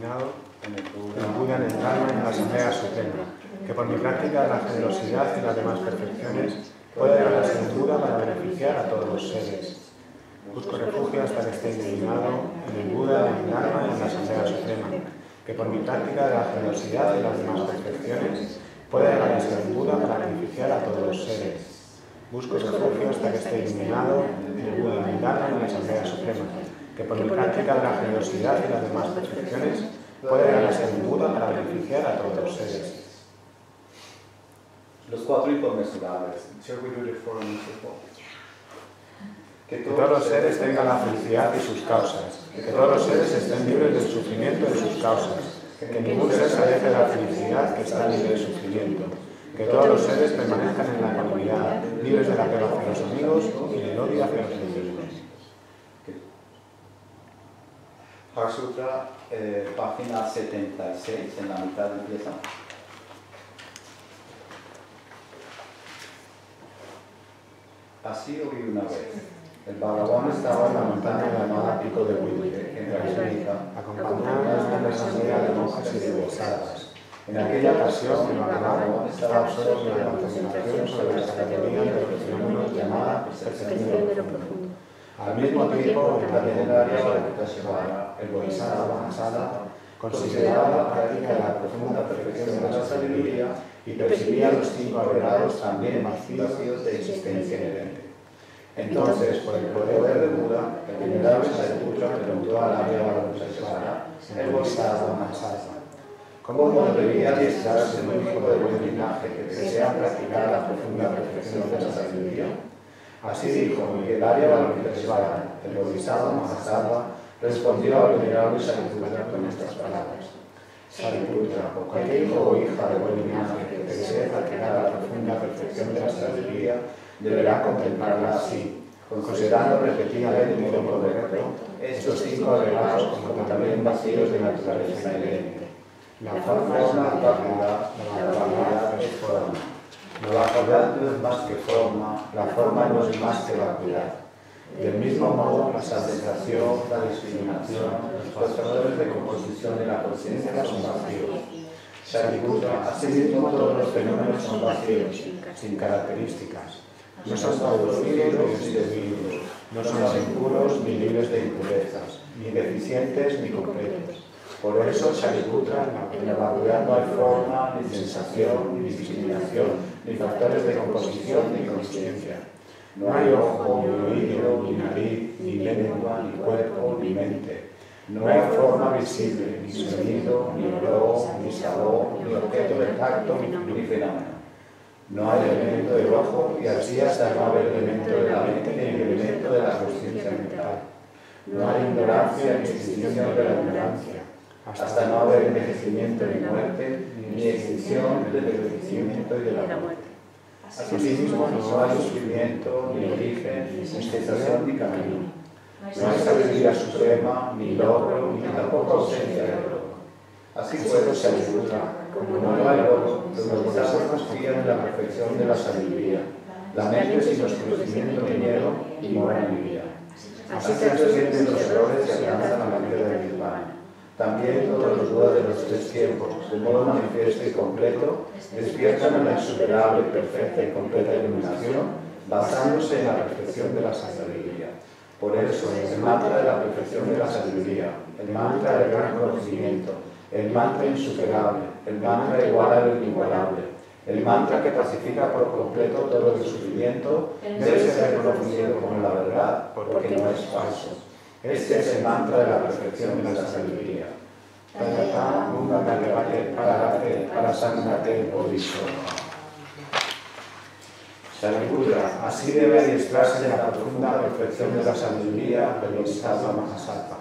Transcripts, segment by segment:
en el Buda, en el Dharma y en la Asamblea Suprema, que por mi práctica de la generosidad y las demás perfecciones pueda llegar a ser Buda para beneficiar a todos los seres. Busco refugio hasta que esté iluminado en el Buda, en el Dharma y en la Asamblea Suprema, que por mi práctica de la generosidad y las demás perfecciones pueda llegar a ser Buda para beneficiar a todos los seres. Busco refugio hasta que esté iluminado en el Buda, en el Dharma y en la Asamblea Suprema, que por mi práctica de la generosidad y las demás perfecciones pueda llegar a ser Buda para beneficiar a todos los seres. Los cuatro inconmensurables. Que todos los seres tengan la felicidad y sus causas. Que todos los seres estén libres del sufrimiento y sus causas. Que ningún ser se aleje de la felicidad que está libre del sufrimiento. Que todos los seres permanezcan en la ecuanimidad, libres del apego hacia los amigos y del odio hacia los Sutra, eh, página 76, en la mitad empieza. Así oí una vez. El Bhagavan estaba en la montaña llamada Pico de Huite, en Rajamika, acompañado de una asamblea de monjas y devotadas. En aquella ocasión, el Bhagavan estaba absorto en la concentración sobre la sabiduría de los fenómenos llamada percepción de lo profundo. Al mismo tiempo, en la veneraria Vaikutasvara, el Bodhisattva Mahasala, consideraba la práctica de la profunda perfección de la sabiduría y percibía los cinco agregados también vacíos de existencia inherente. Entonces, por el poder de Buda, el venerable Sariputra preguntó a la Vaikutasvara, el Bodhisattva Mahasala, ¿Cómo debería adiestrarse un hijo de buen linaje que desea practicar la profunda perfección de la sabiduría? Así dijo Miguel Arya Balokitesvara, el Bodhisattva Mahasattva, respondió al venerable Sariputra con estas palabras. Sariputra, o cualquier hijo o hija de buen linaje que desee practicar la profunda perfección de la sabiduría, deberá contemplarla así, considerando repetidamente de modo correcto estos cinco agregados como también vacíos de naturaleza inherente. La forma es la vacuidad, la vacuidad es forma. La vacuidad no es más que forma, la forma no es más que vacuidad. Del mismo modo, la sensación, la discriminación, los factores de composición de la conciencia son vacíos. Shariputra, asimismo todos los fenómenos son vacíos, sin características. No son producidos ni distribuidos, no son impuros ni libres de impurezas, ni deficientes ni completos. Por eso, Shariputra, en la vacuidad no hay forma, ni sensación, ni discriminación, ni factores de composición, ni conciencia. No hay ojo, ni oído, ni nariz, ni lengua, ni cuerpo, ni mente. No hay forma visible, ni sonido, ni olor, ni sabor, ni objeto de tacto, ni fenómeno. No hay elemento del ojo y así hasta no haber elemento de la mente ni elemento de la conciencia mental. No hay ignorancia ni extinción de la ignorancia hasta no haber envejecimiento ni muerte, ni extinción del envejecimiento y de la muerte. Asimismo, no hay sufrimiento, ni origen, ni sensación, ni camino. No hay sabiduría suprema, ni logro, ni tampoco ausencia de logro. Así pues, se disfruta, como no hay logro, los bodhisattvas confían en la perfección de la sabiduría. La mente sin oscurecimiento ni miedo y mora en mi vida. Así se sienten los errores y alcanzan la vida del nirvana. También todos los dudas de los tres tiempos, de modo manifiesto y completo, despiertan en la insuperable, perfecta y completa iluminación, basándose en la perfección de la sabiduría. Por eso, el mantra de la perfección de la sabiduría, el mantra del gran conocimiento, el mantra insuperable, el mantra igual al inigualable, el mantra que pacifica por completo todo el sufrimiento, debe ser reconocido como la verdad, porque no es falso. Este es el mantra de la perfección de la sabiduría. Tayata Munga Kalevate Pararate Parasanate Bodhisattva. Shariputra, así debe adiestrarse en la profunda perfección de la sabiduría del Bodhisattva Mahasattva.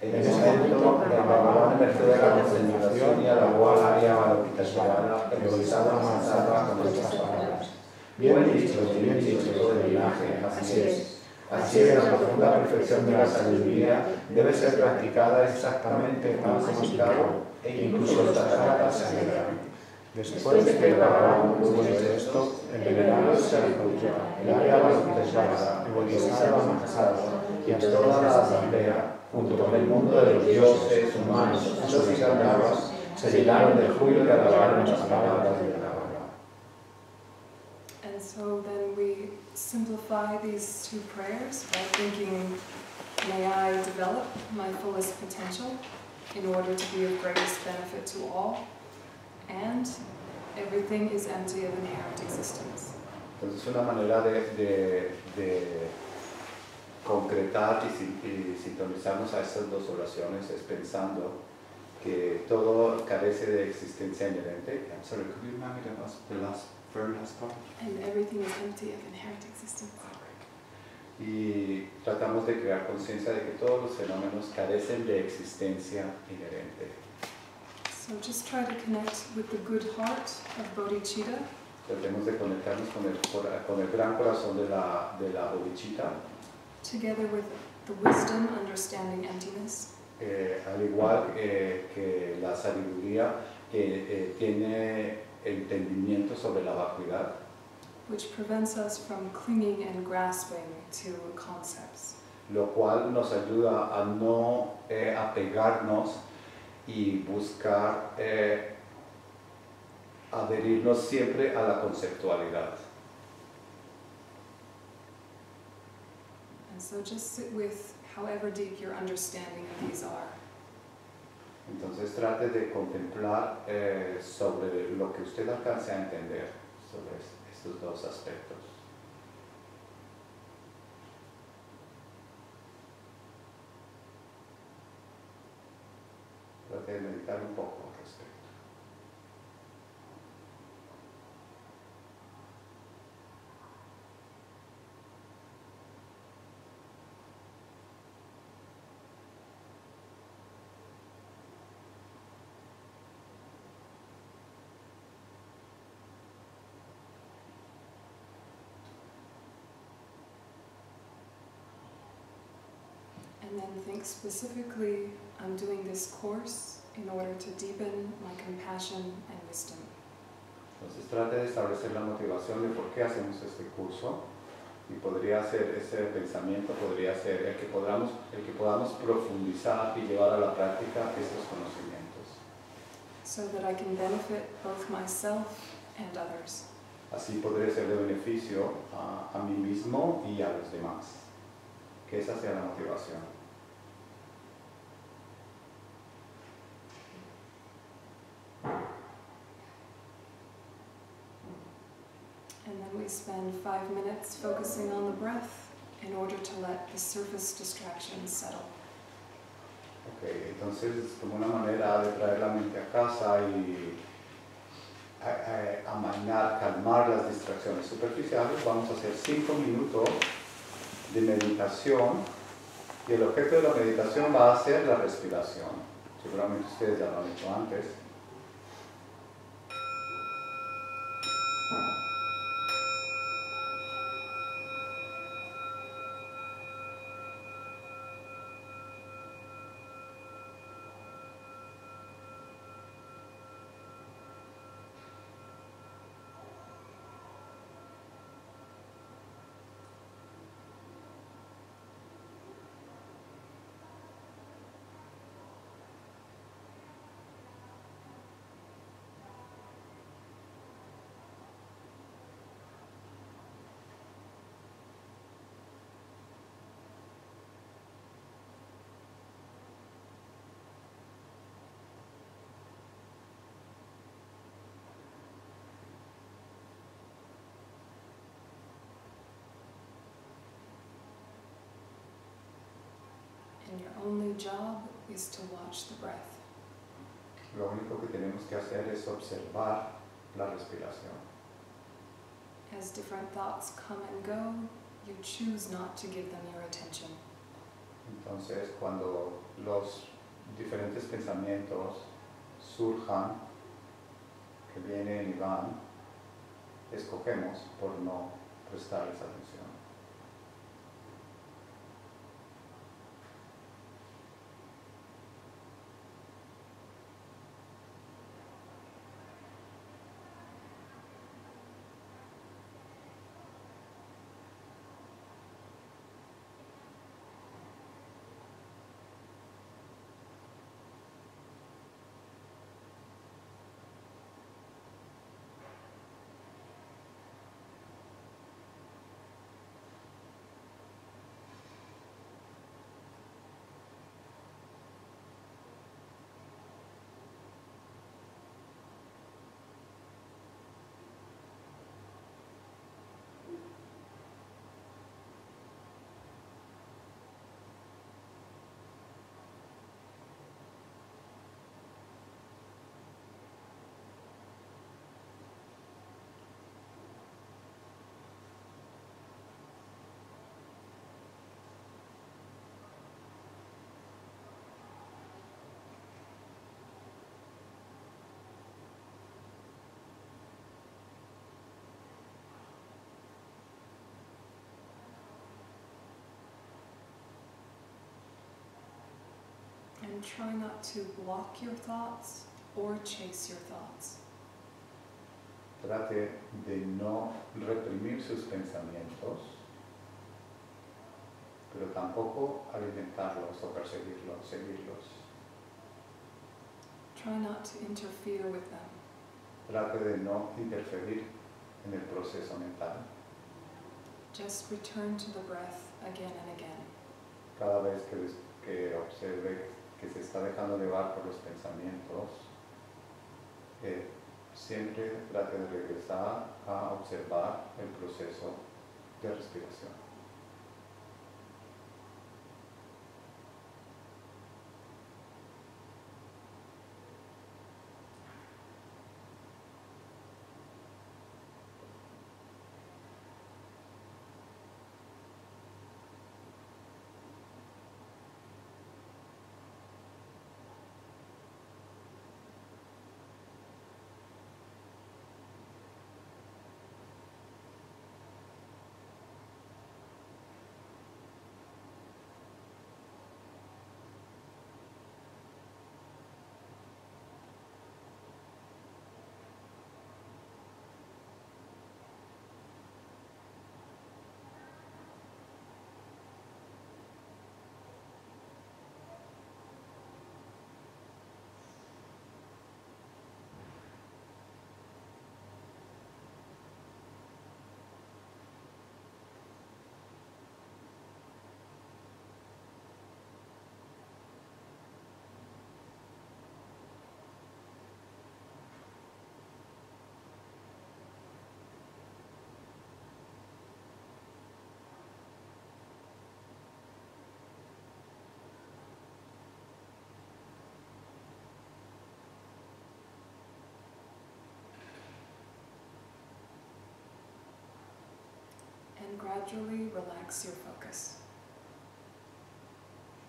En ese momento, el Bhagavan merced a la concentración y a la cual Arya Balokitesvara, el Bodhisattva Mahasattva con estas palabras. Bien dicho, bien dicho, de linaje, así es. Así que la profunda perfección de la sabiduría debe ser practicada exactamente como estaba, e incluso se alegran. Después de que el Bhagavan hubo dicho esto, el venerable Sariputta, el Arya Balokitesvara, el Bodhisattva Mahasattva y toda la asamblea junto con el mundo de los dioses, humanos, los y gandharvas, se llenaron de júbilo y alabaron las palabras de Nava. And so then we simplify these two prayers by thinking, may I develop my fullest potential in order to be of greatest benefit to all, and everything is empty of inherent existence. Entonces una manera de, de, de concretar y, y sintonizarnos a estas dos oraciones es pensando que todo carece de existencia inherente. I'm sorry, could you remind me the last, last part? And everything is empty of inherent existence. Y tratamos de crear conciencia de que todos los fenómenos carecen de existencia inherente. So just try to connect with the good heart of bodhicitta Tratemos de conectarnos con el, con el gran corazón de la, de la bodhicitta, together with the wisdom understanding emptiness eh, al igual eh, que la sabiduría que eh, tiene entendimiento sobre la vacuidad, which prevents us from clinging and grasping to concepts. lo cual nos ayuda a no eh, apegarnos y buscar eh, adherirnos siempre a la conceptualidad. And so just sit with however deep your understanding of these are. Entonces trate de contemplar eh, sobre lo que usted alcance a entender sobre es- estos dos aspectos. Trate de meditar un poco al respecto. And then think specifically, I'm doing this course in order to deepen my compassion and wisdom. Entonces trate de establecer la motivación de por qué hacemos este curso y podría ser ese pensamiento, podría ser el que podamos, el que podamos profundizar y llevar a la práctica estos conocimientos. so that I can benefit both myself and others. Así podría ser de beneficio a, a mí mismo y a los demás. Que esa sea la motivación. And then we spend five minutes focusing on the breath in order to let the surface distractions settle. Ok, entonces es como una manera de traer la mente a casa y amainar, calmar las distracciones superficiales. Vamos a hacer cinco minutos de meditación y el objeto de la meditación va a ser la respiración. Seguramente ustedes ya lo han hecho antes. And your only job is to watch the breath. Lo único que tenemos que hacer es observar la respiración. As different thoughts come and go, you choose not to give them your attention. Entonces, cuando los diferentes pensamientos surjan, que vienen y van, escogemos por no prestarles atención. And try not to block your thoughts or chase your thoughts. Trate de no reprimir sus pensamientos, pero tampoco alimentarlos o perseguirlos, seguirlos. Try not to interfere with them. Trate de no interferir en el proceso mental. Just return to the breath again and again. Cada vez que, que observe que se está dejando llevar por los pensamientos, eh, siempre trate de regresar a observar el proceso de respiración. Gradually relax your focus.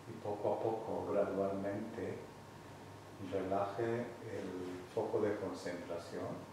Y poco a poco, gradualmente, relaje el foco de concentración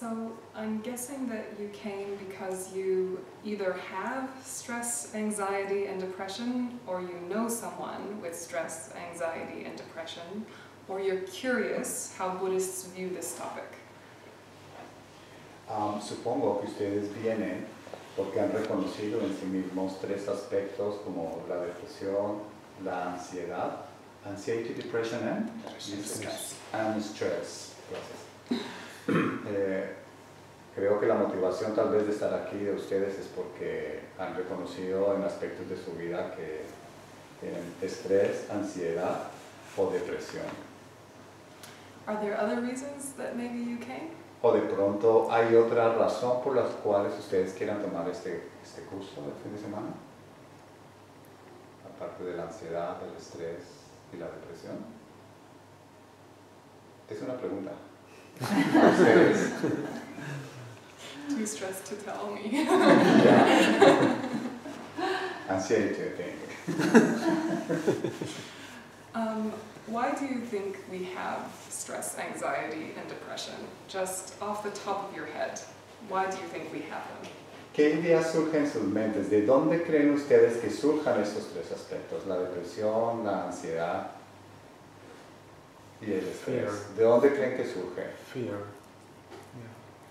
so I'm guessing that you came because you either have stress, anxiety, and depression, or you know someone with stress, anxiety, and depression, or you're curious how Buddhists view this topic. Um, supongo que ustedes vienen porque han reconocido en sí mismos tres aspectos como la depresión, la ansiedad, anxiety, depression and, Stress. and stress. Gracias. Eh, creo que la motivación tal vez de estar aquí de ustedes es porque han reconocido en aspectos de su vida que tienen estrés, ansiedad o depresión. Are there other reasons that maybe you came? O de pronto hay otra razón por las cuales ustedes quieran tomar este, este curso el fin de semana, aparte de la ansiedad, el estrés y la depresión. Es una pregunta. Too stressed to tell me. Anxiety, I think. Um, why do you think we have stress, anxiety, and depression? Just off the top of your head, why do you think we have them? ¿Qué ideas surgen en sus mentes? ¿De dónde creen ustedes que surjan estos tres aspectos? La depresión, la ansiedad y el estrés. Fear. ¿De dónde creen que surge? Fear.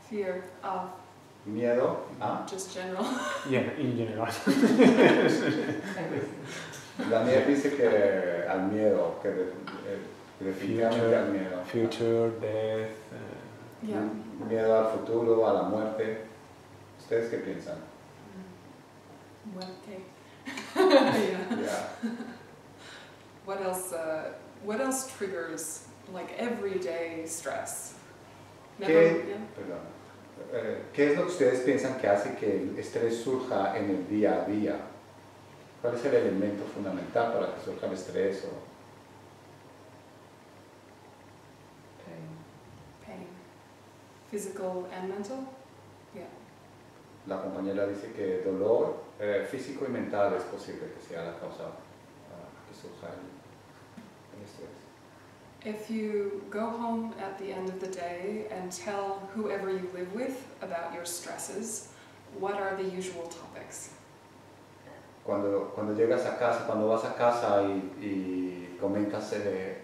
Fear of ¿Miedo? ¿Ah? just general. Yeah, in general. Daniel dice que al miedo, que de- eh, definitivamente Future. al miedo. Future, death. uh, Yeah. Miedo al futuro, a la muerte. ¿Ustedes qué piensan? Muerte. yeah. Ya. What else? Uh, what else triggers like everyday stress? ¿Qué, perdón. Eh, ¿Qué es lo que ustedes piensan que hace que el estrés surja en el día a día? ¿Cuál es el elemento fundamental para que surja el estrés o Pain. Physical and mental? Yeah. la compañera dice que dolor eh, físico y mental es posible que sea la causa ah, que surja el. If you go home at the end of the day and tell whoever you live with about your stresses, what are the usual topics? Cuando, cuando llegas a casa, cuando vas a casa y, y comentas eh,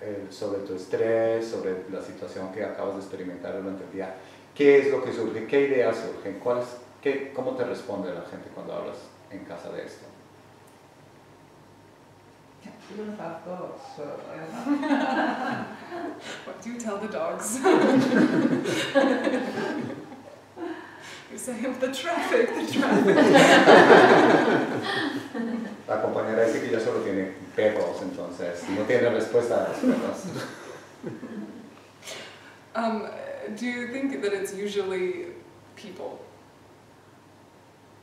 el- sobre tu estrés, sobre la situación que acabas de experimentar durante el día, ¿qué es lo que surge? ¿Qué ideas surgen? ¿Cuál es- qué, ¿Cómo te responde la gente cuando hablas en casa de esto? You don't have dogs, so I don't know. What do you tell the dogs? you say, the traffic, the traffic. La compañera dice que ya solo tiene perros, entonces no tiene respuesta a los perros. Um, do you think that it's usually people?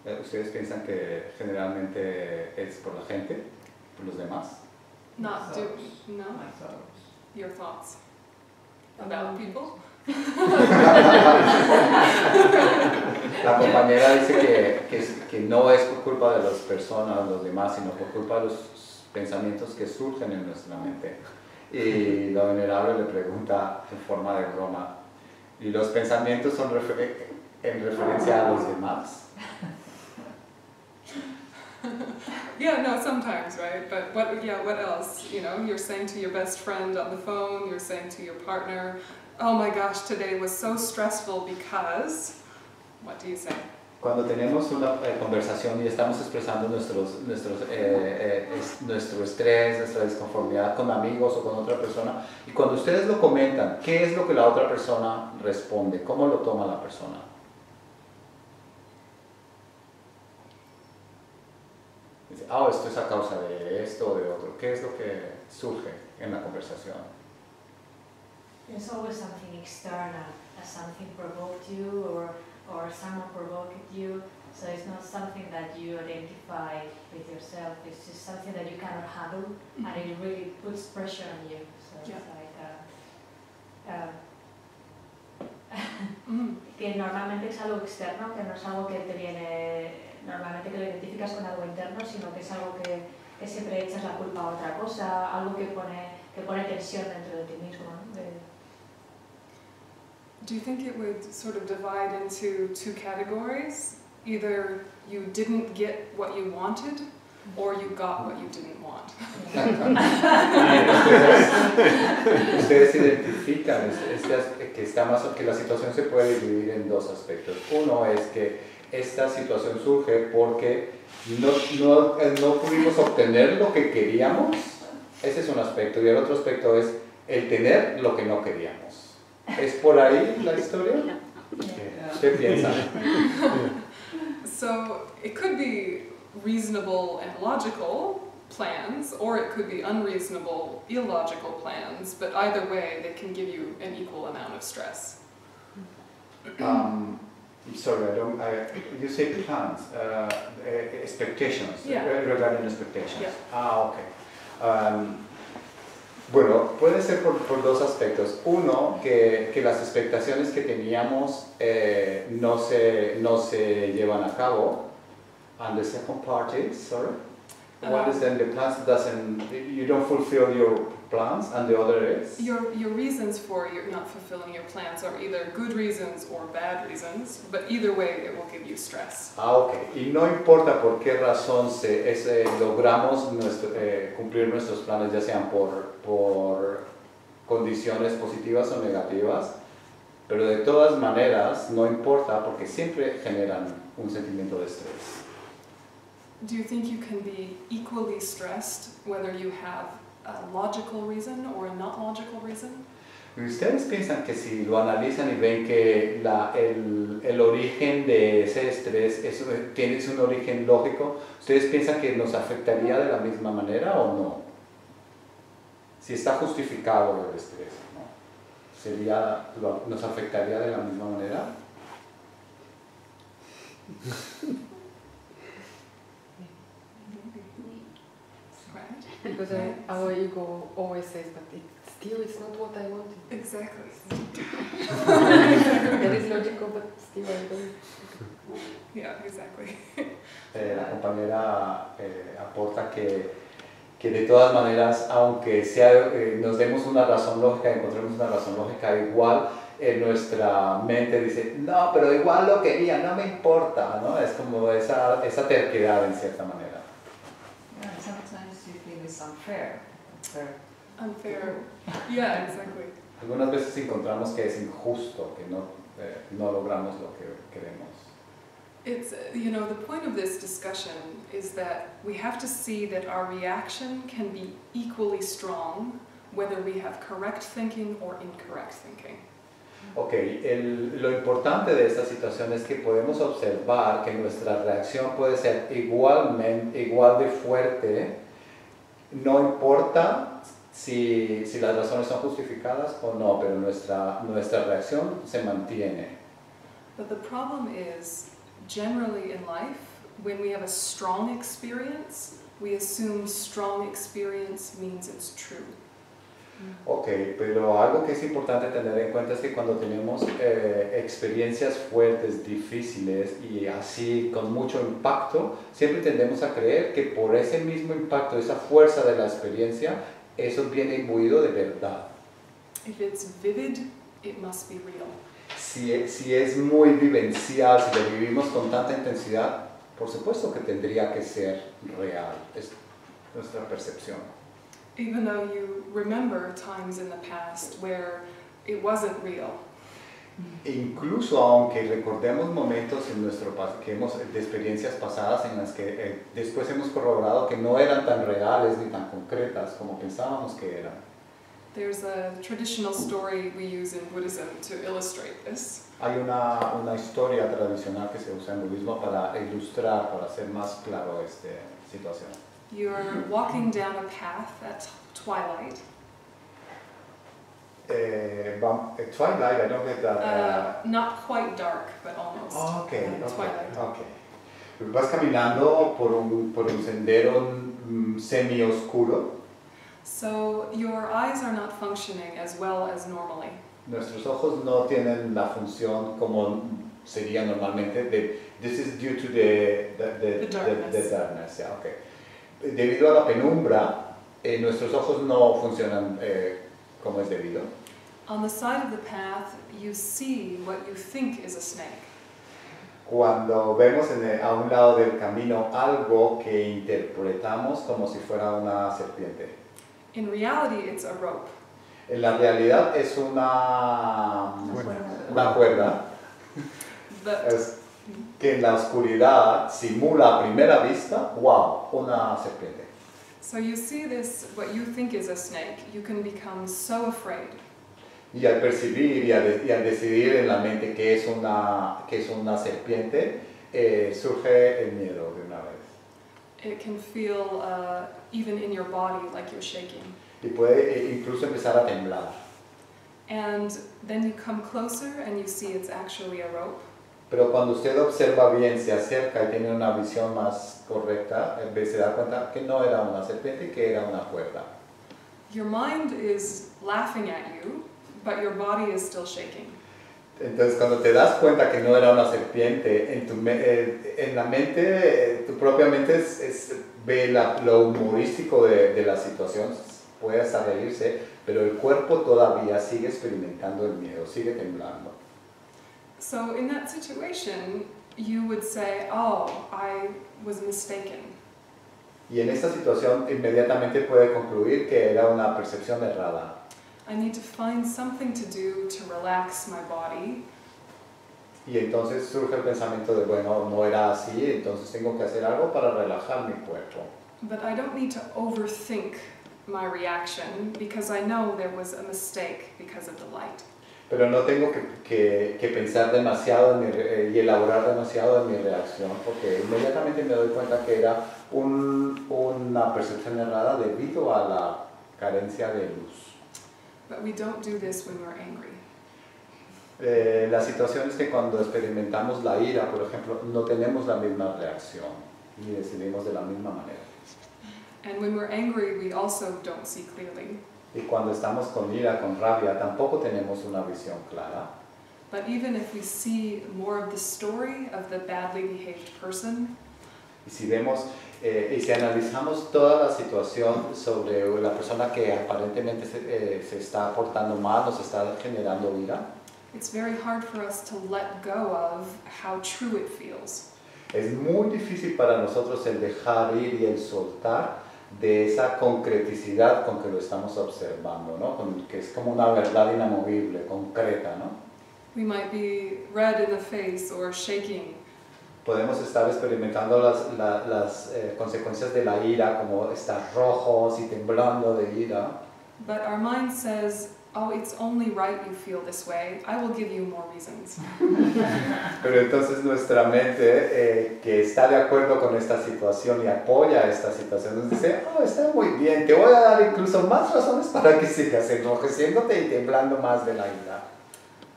Eh, ¿Ustedes piensan que generalmente es por la gente, por los demás? Not do, no? My thoughts. Your thoughts about people? La compañera dice que, que, que no es por culpa de las personas, los demás, sino por culpa de los pensamientos que surgen en nuestra mente. Y la venerable le pregunta en forma de broma, ¿y los pensamientos son refer- en referencia a los demás? Yeah, no, sometimes, right? But what, yeah, what else? You know, you're saying to your best friend on the phone, you're saying to your partner, oh my gosh, today was so stressful because, what do you say? Cuando tenemos una eh, conversación y estamos expresando nuestros, nuestros, eh, eh, es- nuestro estrés, nuestra disconformidad con amigos o con otra persona, y cuando ustedes lo comentan, ¿qué es lo que la otra persona responde? ¿Cómo lo toma la persona? Ah, esto es a causa de esto o de otro. ¿Qué es lo que surge en la conversación? There's always something external, something provoked you or, or someone provoked you. So it's not something that you identify with yourself. It's just something that you cannot handle, and it really puts pressure on you. So it's Yeah. like, uh, uh, Mm. que normalmente es algo externo, que no es algo que te viene, normalmente que lo identificas con algo interno, sino que es algo que, que siempre echas la culpa a otra cosa, algo que pone, que pone tensión dentro de ti mismo. ¿no? De- Do you think it would sort of divide into two categories? Either you didn't get what you wanted, or you got what you didn't want. ustedes, ustedes identifican es- este as- que, está más, que la situación se puede dividir en dos aspectos. Uno es que esta situación surge porque no, no, eh, no pudimos obtener lo que queríamos. Ese es un aspecto. Y el otro aspecto es el tener lo que no queríamos. ¿Es por ahí la historia? ¿Qué piensan? So it could be reasonable and logical plans, or it could be unreasonable, illogical plans, but either way, they can give you an equal amount of stress. Um, sorry, I don't. I, you say plans, uh, eh, expectations, Yeah. eh, regarding expectations. Yeah. Ah, ok. Um, bueno, puede ser por, por dos aspectos. Uno, que, que las expectaciones que teníamos eh, no, se, no se llevan a cabo. And the second part is, sorry, what is then the plans doesn't, you don't fulfill your plans, and the other is? Your, your reasons for your not fulfilling your plans are either good reasons or bad reasons, but either way, it will give you stress. Ah, ok. Y no importa por qué razón se, ese- logramos nuestro- eh, cumplir nuestros planes, ya sean por, por condiciones positivas o negativas, pero de todas maneras no importa porque siempre generan un sentimiento de estrés. Do you think you can be equally stressed whether you have a logical reason or a not logical reason? ¿Y ustedes piensan que si lo analizan y ven que la- el, el origen de ese estrés es, tiene un origen lógico, ¿ustedes piensan que nos afectaría de la misma manera o no? Si está justificado el estrés, ¿no? Sería, lo- ¿Nos afectaría de la misma manera? Because Yes. uh, our ego always says, but it still is not what I wanted. Exactly. that is logical, but still I don't. Yeah, exactly. Eh, la compañera eh, aporta que, que de todas maneras, aunque sea, eh, nos demos una razón lógica, encontremos una razón lógica igual, en nuestra mente dice, no, pero igual lo quería, no me importa, ¿no? Es como esa, esa terquedad en cierta manera. Yeah, sometimes you feel it's unfair. Unfair. Unfair. Yeah, exactly. Algunas veces encontramos que es injusto, que no, eh, no logramos lo que queremos. It's, you know, the point of this discussion is that we have to see that our reaction can be equally strong whether we have correct thinking or incorrect thinking. Ok, el- lo importante de esta situación es que podemos observar que nuestra reacción puede ser igualmente, igual de fuerte, no importa si, si las razones son justificadas o no, pero nuestra, nuestra reacción se mantiene. But the problem is, generally in life, when we have a strong experience, we assume strong experience means it's true. Ok, pero algo que es importante tener en cuenta es que cuando tenemos eh, experiencias fuertes, difíciles y así con mucho impacto, siempre tendemos a creer que por ese mismo impacto, esa fuerza de la experiencia, eso viene imbuido de verdad. If it's vivid, it must be real. Si, si es muy vivencial, si lo vivimos con tanta intensidad, por supuesto que tendría que ser real, es nuestra percepción. Even though you remember times in the past where it wasn't real, Incluso aunque recordemos momentos en nuestro que hemos de experiencias pasadas en las que eh, después hemos corroborado que no eran tan reales ni tan concretas como pensábamos que eran. there's a traditional story we use in Buddhism to illustrate this. Hay una, una historia tradicional que se usa en budismo para ilustrar, para hacer más claro esta situación. You're walking down a path at twilight. Eh, vam- eh, Twilight, I don't get that. uh, Uh, not quite dark, but almost. Ah, ok, uh, ok, Twilight. ok. Vas caminando por un, por un sendero mm, semi oscuro. So your eyes are not functioning as well as normally. Nuestros ojos no tienen la función como sería normalmente. De, this is due to the, the, the, The darkness. the- the darkness, yeah, okay. Debido a la penumbra, eh, nuestros ojos no funcionan eh, como es debido. On the side of the path, you see what you think is a snake. Cuando vemos en el- a un lado del camino algo que interpretamos como si fuera una serpiente. In reality, it's a rope. En la realidad es una, una cuerda But es que en la oscuridad simula a primera vista, wow, una serpiente. so you see this, what you think is a snake, you can become so afraid. Y al percibir y, al- y al decidir en la mente que es una, que es una serpiente, eh, surge el miedo de una vez. It can feel uh, even in your body like you're shaking. Y puede eh, incluso empezar a temblar. And then you come closer and you see it's actually a rope. Pero cuando usted observa bien, se acerca y tiene una visión más correcta, vez se da cuenta que no era una serpiente, que era una cuerda. Your mind is laughing at you, but your body is still shaking. Entonces, cuando te das cuenta que no era una serpiente, en, tu eh, en la mente, eh, tu propia mente es- es- ve la- lo humorístico de, de la situación, puede hasta reírse, pero el cuerpo todavía sigue experimentando el miedo, sigue temblando. So in that situation, you would say, "Oh, I was mistaken." Y en esta situación inmediatamente puede concluir que era una percepción errada. I need to find something to do to relax my body, Y entonces surge el pensamiento de, bueno, no era así, entonces tengo que hacer algo para relajar mi cuerpo. but I don't need to overthink my reaction because I know there was a mistake because of the light. Pero no tengo que, que- que pensar demasiado en mi eh, y elaborar demasiado en mi reacción, porque inmediatamente me doy cuenta que era un- una percepción errada debido a la carencia de luz. But we don't do this when we're angry. Eh, la situación es que cuando experimentamos la ira, por ejemplo, no tenemos la misma reacción ni decidimos de la misma manera. And when we're angry, we also don't see clearly. Y cuando estamos con ira, con rabia, tampoco tenemos una visión clara. But even if we see more of the story of the badly behaved person, Y si vemos eh, y si analizamos toda la situación sobre la persona que aparentemente se, eh, se está portando mal, nos está generando ira, it's very hard for us to let go of how true it feels. es muy difícil para nosotros el dejar ir y el soltar de esa concreticidad con que lo estamos observando, ¿no? Con- que es como una verdad inamovible, concreta. ¿no? We might be red in the face or shaking, Podemos estar experimentando las, la- las eh, consecuencias de la ira, como estar rojos y temblando de ira, but our mind says, oh, it's only right you feel this way. I will give you more reasons. Pero entonces nuestra mente, eh, que está de acuerdo con esta situación y apoya esta situación, nos dice, oh, está muy bien, te voy a dar incluso más razones para que sigas enrojeciéndote y temblando más de la ira.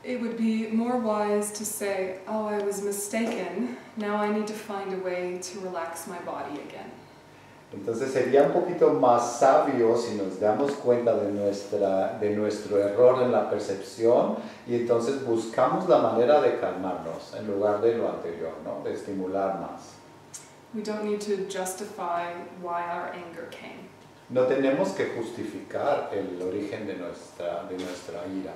It would be more wise to say, oh, I was mistaken. Now I need to find a way to relax my body again. Entonces sería un poquito más sabio si nos damos cuenta de, nuestra, de nuestro error en la percepción y entonces buscamos la manera de calmarnos en lugar de lo anterior, ¿no? de estimular más. We don't need to justify why our anger came. No tenemos que justificar el origen de nuestra, de nuestra ira.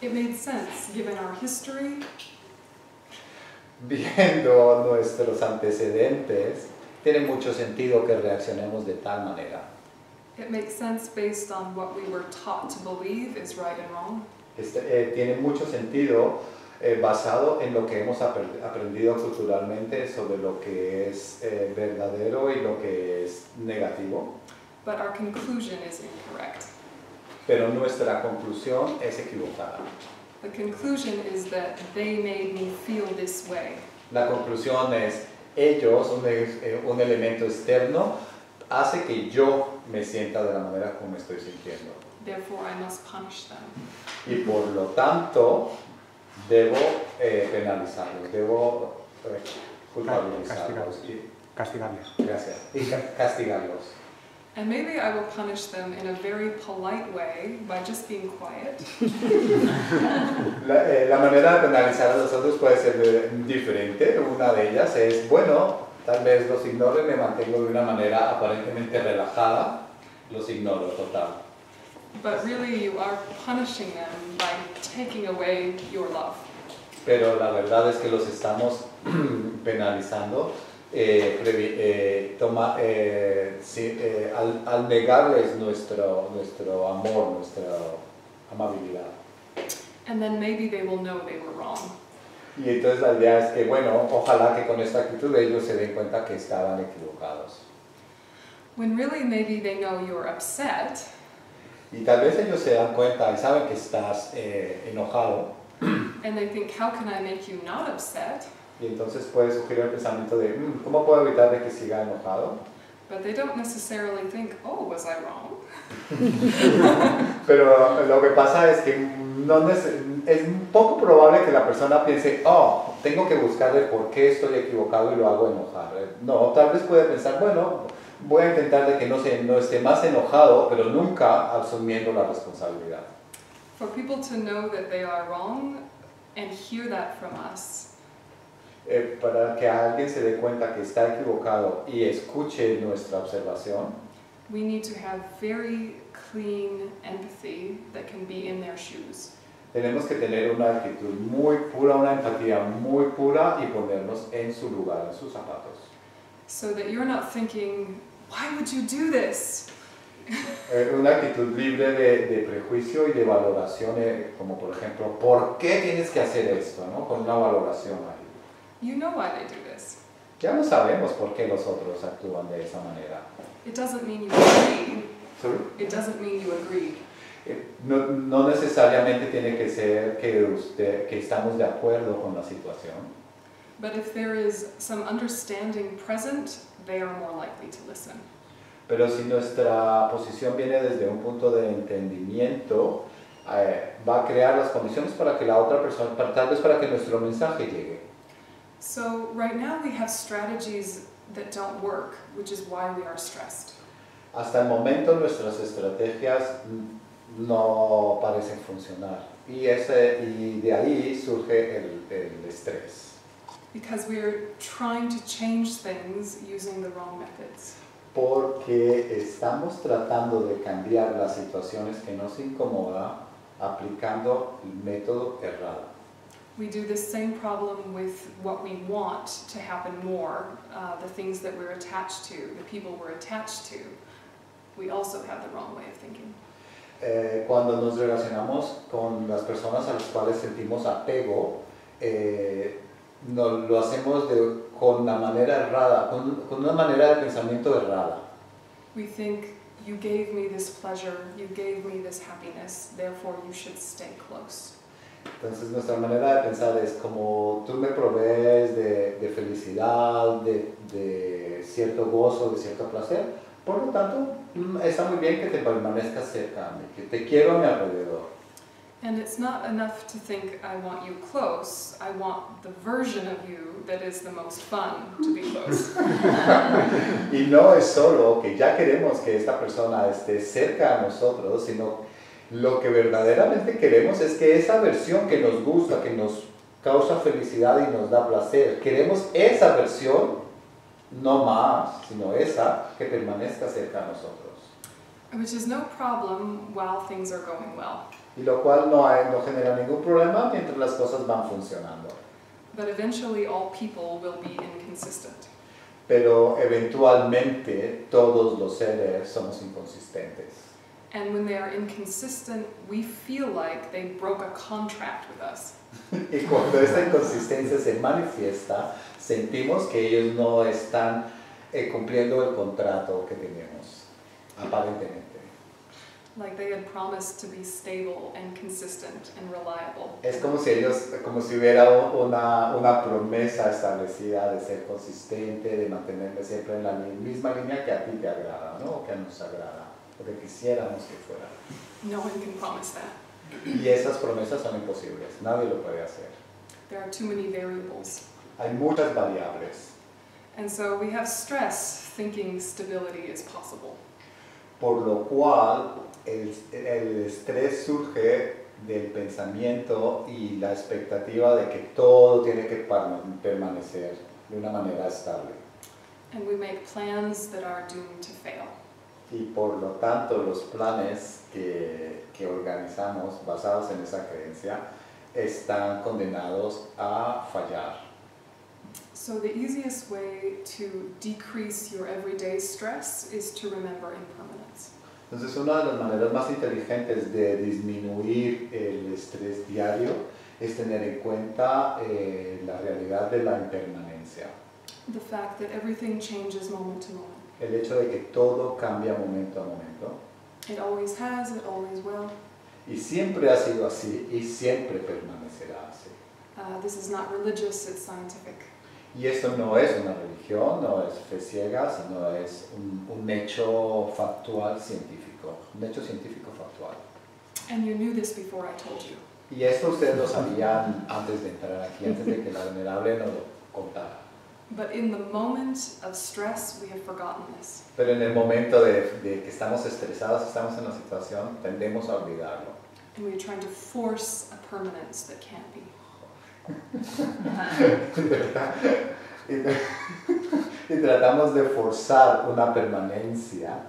It made sense given our history Viendo nuestros antecedentes, tiene mucho sentido que reaccionemos de tal manera. It makes sense based on what we were taught to believe is right and wrong. Este, eh, tiene mucho sentido eh, basado en lo que hemos apre- aprendido culturalmente sobre lo que es eh, verdadero y lo que es negativo, But our conclusion is incorrect. pero nuestra conclusión es equivocada. The conclusion is that they made me feel this way. La conclusión es, ellos, un, eh, un elemento externo, hace que yo me sienta de la manera como me estoy sintiendo. Therefore, I must punish them. Y por lo tanto, debo eh, penalizarlos, debo eh, culpabilizarlos. Y, Castigarles. gracias. Y ca- castigarlos. And maybe I will punish them in a very polite way by just being quiet. La, eh, la manera de penalizar a los otros puede ser eh, diferente. Una de ellas es, bueno, tal vez los ignoro y me mantengo de una manera aparentemente relajada. Los ignoro total. But really, you are punishing them by taking away your love. Pero la verdad es que los estamos penalizando eh, eh, toma, eh, al, al negarles nuestro, nuestro amor, nuestra amabilidad. And then maybe they will know they were wrong. Y entonces la idea es que, bueno, ojalá que con esta actitud ellos se den cuenta que estaban equivocados. When really, maybe they know you're upset, Y tal vez ellos se dan cuenta y saben que estás eh, enojado. and they think, how can I make you not upset? Y entonces puede sugerir el pensamiento de, "Mm, ¿cómo puedo evitar de que siga enojado? But they don't necessarily think, oh, was I wrong? Pero lo que pasa es que no es un poco probable que la persona piense, oh, tengo que buscar el por qué estoy equivocado y lo hago enojar. No, tal vez puede pensar, bueno, voy a intentar de que no, se, no esté más enojado, pero nunca asumiendo la responsabilidad. For people to know that they are wrong and hear that from us, Eh, para que alguien se dé cuenta que está equivocado y escuche nuestra observación, we need to have very clean empathy that can be in their shoes. tenemos que tener una actitud muy pura, una empatía muy pura y ponernos en su lugar, en sus zapatos. So that you're not thinking, why would you do this? Eh, una actitud libre de, de prejuicio y de valoración, eh, como por ejemplo, ¿por qué tienes que hacer esto? ¿no? Con una valoración. You know why they do this. Ya no sabemos por qué los otros actúan de esa manera. It doesn't mean you agree. Sorry? It doesn't mean you agree. Eh, No, no necesariamente tiene que ser que, usted, que estamos de acuerdo con la situación, But if there is some understanding present, they are more likely to listen. pero si nuestra posición viene desde un punto de entendimiento, eh, va a crear las condiciones para que la otra persona, para- tal vez para que nuestro mensaje llegue. So right now we have strategies that don't work, which is why we are stressed. Hasta el momento nuestras estrategias no parecen funcionar y, ese, y de ahí surge el, el estrés. Because we're trying to change things using the wrong methods. Porque estamos tratando de cambiar las situaciones que nos incomoda aplicando el método errado. We do the same problem with what we want to happen more, uh, the things that we're attached to, the people we're attached to. We also have the wrong way of thinking. Eh, cuando nos relacionamos con las personas a las cuales sentimos apego, eh, no, lo hacemos de, con una manera errada, con, con una manera de pensamiento errada. We think, you gave me this pleasure, you gave me this happiness, therefore you should stay close. Entonces nuestra manera de pensar es como tú me provees de, de felicidad, de, de cierto gozo, de cierto placer, por lo tanto mm, está muy bien que te permanezcas cerca a mí, que te quiero a mi alrededor. And it's not enough to think, I want you close, I want the version of you that is the most fun to be close. y no es solo que ya queremos que esta persona esté cerca a nosotros, sino lo que verdaderamente queremos es que esa versión que nos gusta, que nos causa felicidad y nos da placer, queremos esa versión, no más, sino esa que permanezca cerca a nosotros. Which is no problem while things are going well. Y lo cual no, hay, no genera ningún problema mientras las cosas van funcionando. But eventually all people will be inconsistent. Pero eventualmente todos los seres somos inconsistentes. And when they are inconsistent, we feel like they broke a contract with us. y cuando esta inconsistencia se manifiesta, sentimos que ellos no están eh, cumpliendo el contrato que tenemos, aparentemente. Like they had promised to be stable and consistent and reliable. Es como si ellos, como si hubiera una, una promesa establecida de ser consistente, de mantenerme siempre en la misma línea que a ti te agrada, ¿no? O que nos agrada, o que quisiéramos que fuera. No one can promise that. Y esas promesas son imposibles, nadie lo puede hacer. There are too many variables. Hay muchas variables, And so we have stress thinking stability is possible. por lo cual el, el estrés surge del pensamiento y la expectativa de que todo tiene que permanecer de una manera estable. And we make plans that are doomed to fail. Y por lo tanto los planes que, que organizamos basados en esa creencia están condenados a fallar. So the easiest way to decrease your everyday stress is to remember impermanence. Entonces una de las maneras más inteligentes de disminuir el estrés diario es tener en cuenta eh, la realidad de la impermanencia. The fact that everything changes moment to moment. El hecho de que todo cambia momento a momento. It always has, it always will. Y siempre ha sido así y siempre permanecerá así. Uh, this is not religious, it's scientific. Y esto no es una religión, no es fe ciega, sino es un, un hecho factual científico, un hecho científico factual. And you knew this before I told you. Y esto ustedes lo sabían antes de entrar aquí, antes de que la venerable nos lo contara. But in the moment of stress, we have forgotten this. Pero en el momento de, de que estamos estresados, estamos en la situación, tendemos a olvidarlo. And we're trying to force a permanence that can't be. y, tratamos de forzar una permanencia.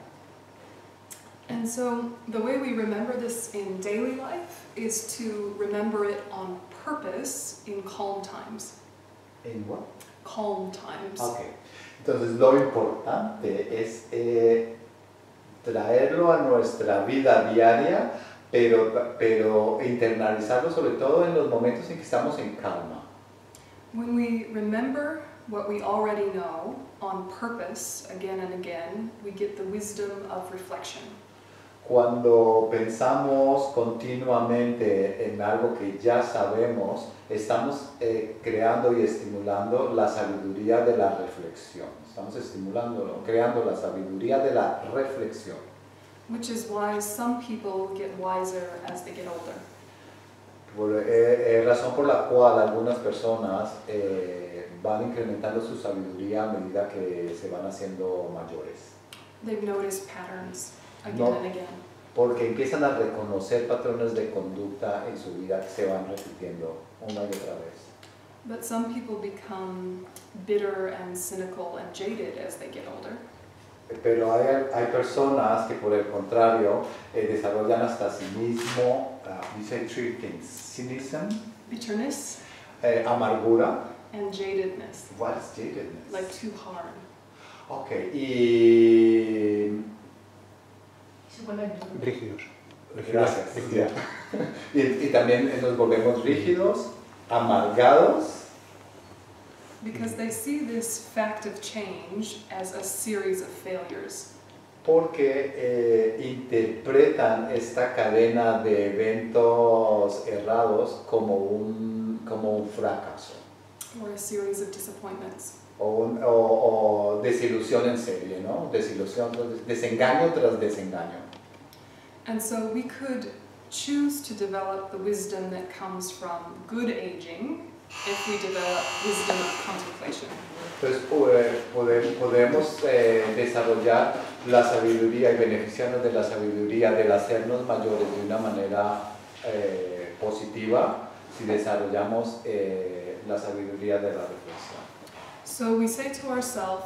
And so the way we remember this in daily life is to remember it on purpose in calm times. ¿En what? Calm times. Ok. Entonces lo importante es eh, traerlo a nuestra vida diaria, pero, pero internalizarlo sobre todo en los momentos en que estamos en calma. When we remember what we already know on purpose again and again, we get the wisdom of reflection. Cuando pensamos continuamente en algo que ya sabemos, estamos eh, creando y estimulando la sabiduría de la reflexión. Estamos estimulándolo, creando la sabiduría de la reflexión. Which is why some people get wiser as they get older. Por, eh, eh, razón por la cual algunas personas eh, van incrementando su sabiduría a medida que se van haciendo mayores. They've noticed patterns No. porque empiezan a reconocer patrones de conducta en su vida que se van repitiendo una y otra vez. But some people become bitter and cynical and jaded as they get older. Pero hay, hay personas que por el contrario eh, desarrollan hasta cinismo, uh, you say three things, cynicism, Bitterness eh, amargura, and jadedness, what is jadedness? like too hard. Ok, y Rígidos. Gracias. Rígidos. Y, y también nos volvemos rígidos, amargados, Because they see this fact of change as a series of failures. porque eh, interpretan esta cadena de eventos errados como un, como un fracaso or a series of disappointments. o, un- o- o desilusión en serie, ¿no? Desilusión, tras- desengaño tras desengaño. And so we could choose to develop the wisdom that comes from good aging if we develop wisdom of contemplation. Entonces pode- pode- podemos eh, desarrollar la sabiduría y beneficiarnos de la sabiduría del hacernos mayores de una manera eh, positiva si desarrollamos eh, la sabiduría de la reflexión. So we say to ourselves,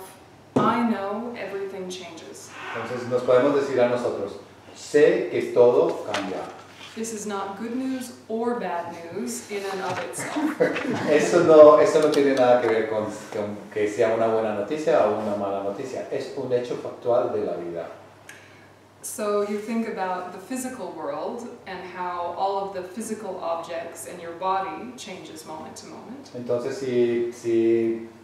I know everything changes. Entonces nos podemos decir a nosotros, sé que todo cambia. This is not good news or bad news in and of itself. Eso no, eso no tiene nada que ver con, con que sea una buena noticia o una mala noticia, es un hecho factual de la vida. So you think about the physical world and how all of the physical objects in your body changes moment to moment. Entonces, si, si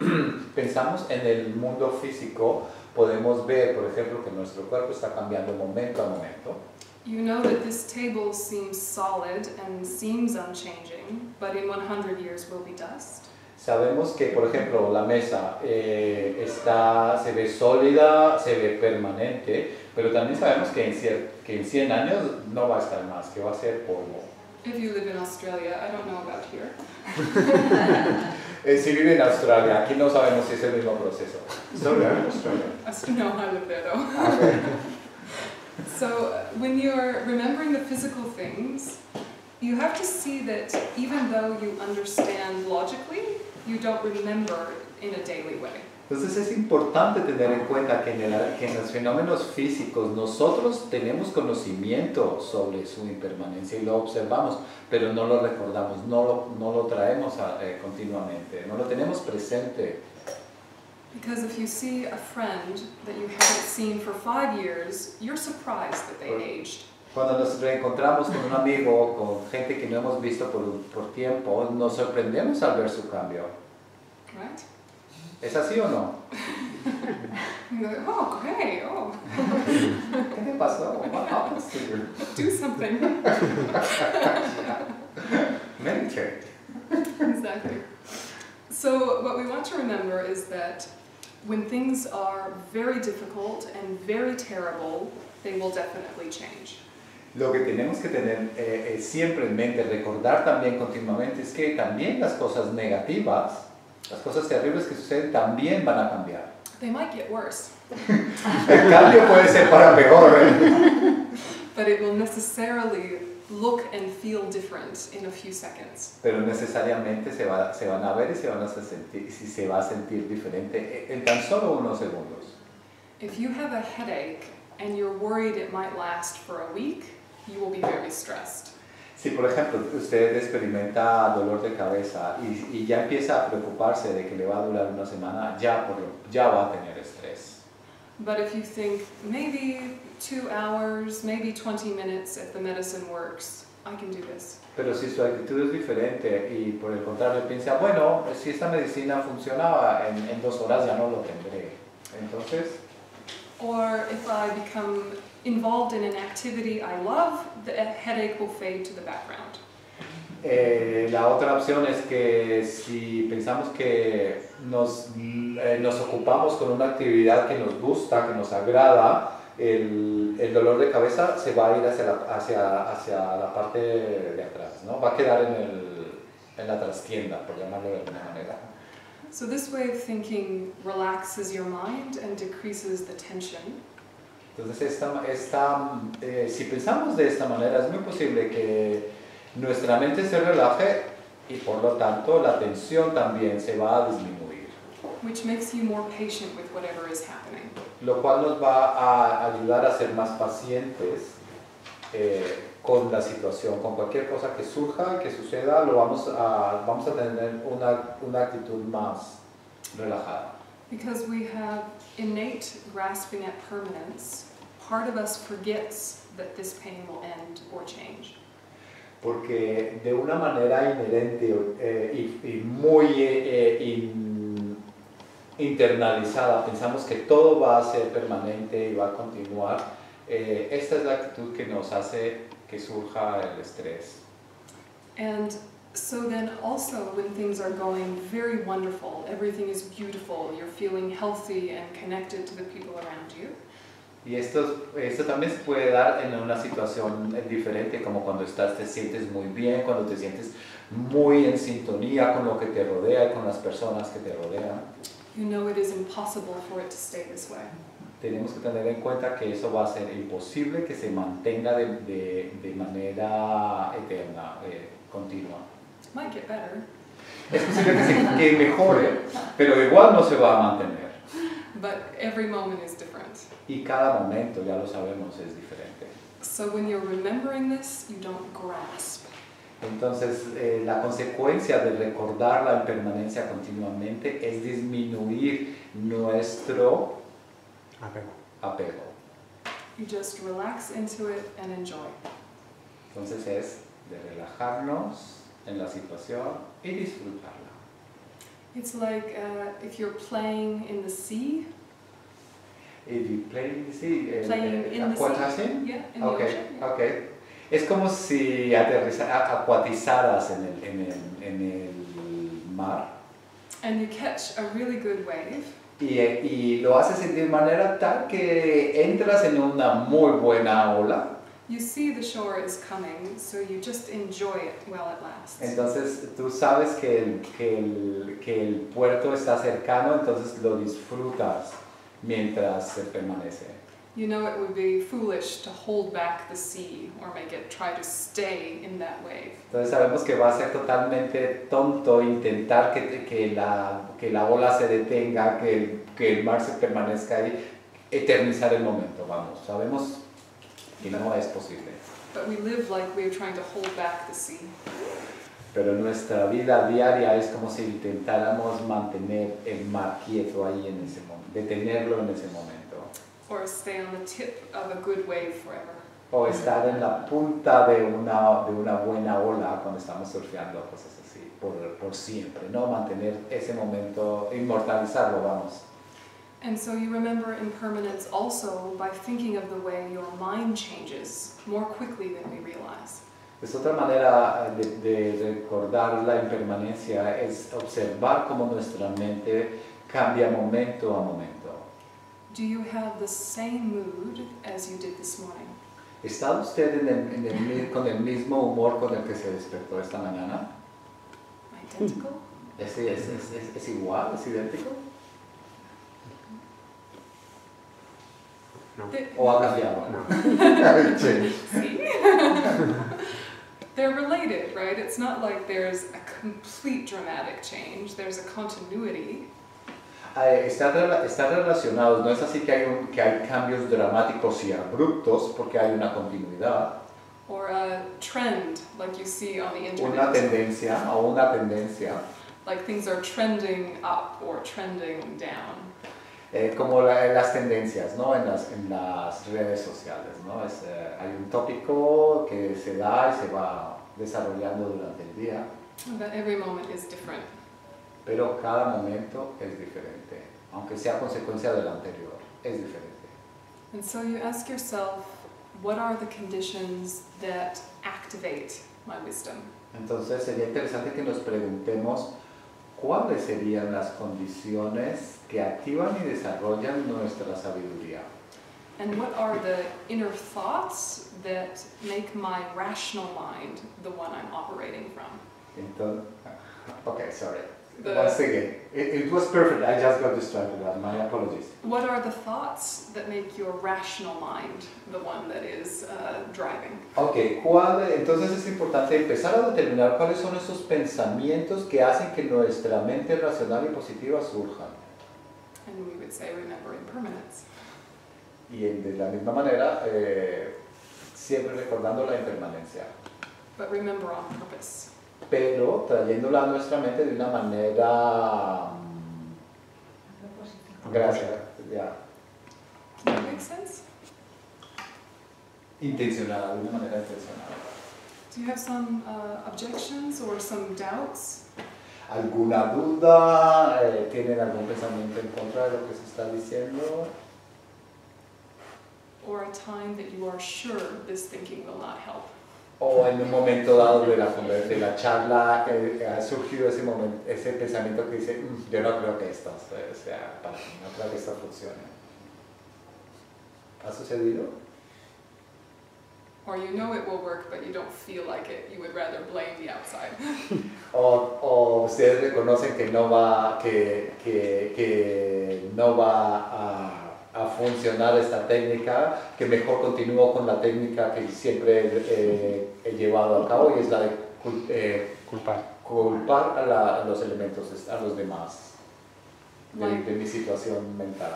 pensamos en el mundo físico, podemos ver, por ejemplo, que nuestro cuerpo está cambiando momento a momento. You know that this table seems solid and seems unchanging, but in 100 years will be dust. Sabemos que, por ejemplo, la mesa eh, está, se ve sólida, se ve permanente, pero también sabemos que en, que en 100 años no va a estar más, que va a ser polvo. If you live in Australia, I don't know about here. Eh, si vive en Australia, aquí no sabemos si es el mismo proceso. Sorry, I'm I still know I live there though. A. So uh, when you're remembering the physical things, you have to see that even though you understand logically, you don't remember in a daily way. Entonces es importante tener en cuenta que en, el- que en los fenómenos físicos nosotros tenemos conocimiento sobre su impermanencia y lo observamos, pero no lo recordamos, no lo, no lo traemos a- eh, continuamente, no lo tenemos presente. Because if you see a friend that you haven't seen for five years, you're surprised that they aged. Cuando nos reencontramos con un amigo, con gente que no hemos visto por, por tiempo, nos sorprendemos al ver su cambio. Right? ¿Es así o no? Oh, great, oh, ¿Qué te pasó? What happened to you? do something. Meditate. exactly. So, what we want to remember is that when things are very difficult and very terrible, they will definitely change. Lo que tenemos que tener eh, eh, siempre en mente, recordar también continuamente, es que también las cosas negativas, las cosas terribles que suceden, también van a cambiar. They might get worse, El cambio puede ser para peor, ¿eh? but it will necessarily look and feel different in a few seconds. pero necesariamente se, va- se van a ver y se, van a sentir, si se va a sentir diferente en tan solo unos segundos. If you have a headache and you're worried it might last for a week, you will be very stressed. Si por ejemplo usted experimenta dolor de cabeza y, y ya empieza a preocuparse de que le va a durar una semana, ya, por, ya va a tener estrés. But if you think maybe two hours, maybe 20 minutes if the medicine works, I can do this. Pero si su actitud es diferente y por el contrario piensa, bueno, si esta medicina funcionaba en, en dos horas ya no lo tendré. Entonces, Or if I become involved in an activity I love, the headache will fade to the background. eh, la otra opción es que si pensamos que nos, eh, nos ocupamos con una actividad que nos gusta, que nos agrada, el, el dolor de cabeza se va a ir hacia la, hacia, hacia la parte de atrás, ¿no? Va a quedar en, el, en la trastienda, por llamarlo de alguna manera. So this way of thinking relaxes your mind and decreases the tension. Entonces, esta, esta, eh, si pensamos de esta manera, es muy posible que nuestra mente se relaje y por lo tanto la tensión también se va a disminuir, which makes you more patient with whatever is happening. lo cual nos va a ayudar a ser más pacientes eh, con la situación, con cualquier cosa que surja, que suceda, lo vamos a, vamos a tener una, una actitud más relajada. Because we have innate grasping at permanence, part of us forgets that this pain will end or change. porque de una manera inherente eh, y, y muy eh, in- internalizada pensamos que todo va a ser permanente y va a continuar. Eh, esta es la actitud que nos hace que surja el estrés. And so then also when things are going very wonderful, everything is beautiful, you're feeling healthy and connected to the people around you, Y esto, esto también se puede dar en una situación diferente, como cuando estás, te sientes muy bien, cuando te sientes muy en sintonía con lo que te rodea y con las personas que te rodean. you know it is impossible for it to stay this way. Tenemos que tener en cuenta que eso va a ser imposible que se mantenga de, de- de manera eterna, eh, continua. Might get better, Es posible que, se, que mejore, pero igual no se va a mantener. but every moment is different. Y cada momento, ya lo sabemos, es diferente. So when you're remembering this, you don't grasp. Entonces, eh, la consecuencia de recordar la impermanencia continuamente es disminuir nuestro Apego. apego. You just relax into it and enjoy. Entonces es de relajarnos en la situación y disfrutarla. It's like uh, if you're playing in the sea, If you play in the sea, eh, playing eh, in the sea, yeah, in the Ok, ocean. yeah. ok. Es como si aterriza- a- acuatizaras en el, en, el, en el mar And you catch a really good wave, y, y lo haces de manera tal que entras en una muy buena ola. you see the shore is coming, so you just enjoy it while it lasts. Entonces tú sabes que el, que el, que el puerto está cercano, entonces lo disfrutas mientras permanece. You know it would be foolish to hold back the sea or make it try to stay in that wave. Entonces sabemos que va a ser totalmente tonto intentar que, que, la, que la ola se detenga, que que el mar se permanezca ahí, eternizar el momento, vamos. Sabemos que no es posible. But we live like we're trying to hold back the sea. Pero nuestra vida diaria es como si intentáramos mantener el mar quieto ahí en ese momento, detenerlo en ese momento. Or stay on the tip of a good wave forever. O estar en la punta de una, de una buena ola cuando estamos surfeando, cosas así, por, por siempre, ¿no? Mantener ese momento, inmortalizarlo, vamos. And so you remember impermanence also by thinking of the way your mind changes more quickly than we realize. Es otra manera de, de recordar la impermanencia, es observar cómo nuestra mente cambia momento a momento. Do you have the same mood as you did this morning? ¿Está usted en el- en el con el mismo humor con el que se despertó esta mañana? Identical? ¿Es, es, es, es- es igual? ¿Es idéntico? No. The- ¿O ha cambiado? No. Sí. See? They're related, right? It's not like there's a complete dramatic change, there's a continuity. Eh, Está, rela- está relacionado, no es así que hay, un- que hay cambios dramáticos y abruptos porque hay una continuidad, Or a trend, like you see on the una internet. tendencia o una tendencia, Like things are trending up or trending down. eh, como la- las tendencias ¿no? en, las, en las redes sociales. ¿no? Es, eh, hay un tópico que se da y se va desarrollando durante el día, But every moment is different. Pero cada momento es diferente, aunque sea consecuencia del anterior, es diferente. And so you ask yourself, what are the conditions that activate my wisdom? Entonces sería interesante que nos preguntemos cuáles serían las condiciones que activan y desarrollan nuestra sabiduría. And what are the inner thoughts that make my rational mind the one I'm operating from? Entonces, ok, sorry. The, Once again, it, it was perfect. I just got distracted. uh, My apologies. what are the thoughts that make your rational mind the one that is uh, driving? Ok, ¿cuál, entonces es importante empezar a determinar cuáles son esos pensamientos que hacen que nuestra mente racional y positiva surjan. And we would say, remember impermanence. Y de la misma manera, eh, siempre recordando la impermanencia. But remember on purpose. Pero trayéndola a nuestra mente de una manera... Gracias, ya. Does that make sense? Intencionada, de una manera intencionada. Do you have some uh, objections or some doubts? ¿Alguna duda? Eh, ¿Tienen algún pensamiento en contra de lo que se está diciendo? Or a time that you are sure this thinking will not help? ¿O en un momento dado de la, de la charla ha surgido ese, momento, ese pensamiento que dice, "Mm, yo no creo que esto eh, sea para mí, no creo que esto funcione? ¿Ha sucedido? Or you know it will work, but you don't feel like it. You would rather blame the outside. O, o ustedes reconocen que no va, que, que, que no va a, a funcionar esta técnica, que mejor continúo con la técnica que siempre eh, he llevado a cabo y es la de cul- eh, Culpar. culpar a, la- a los elementos, a los demás de, Like, de mi situación mental.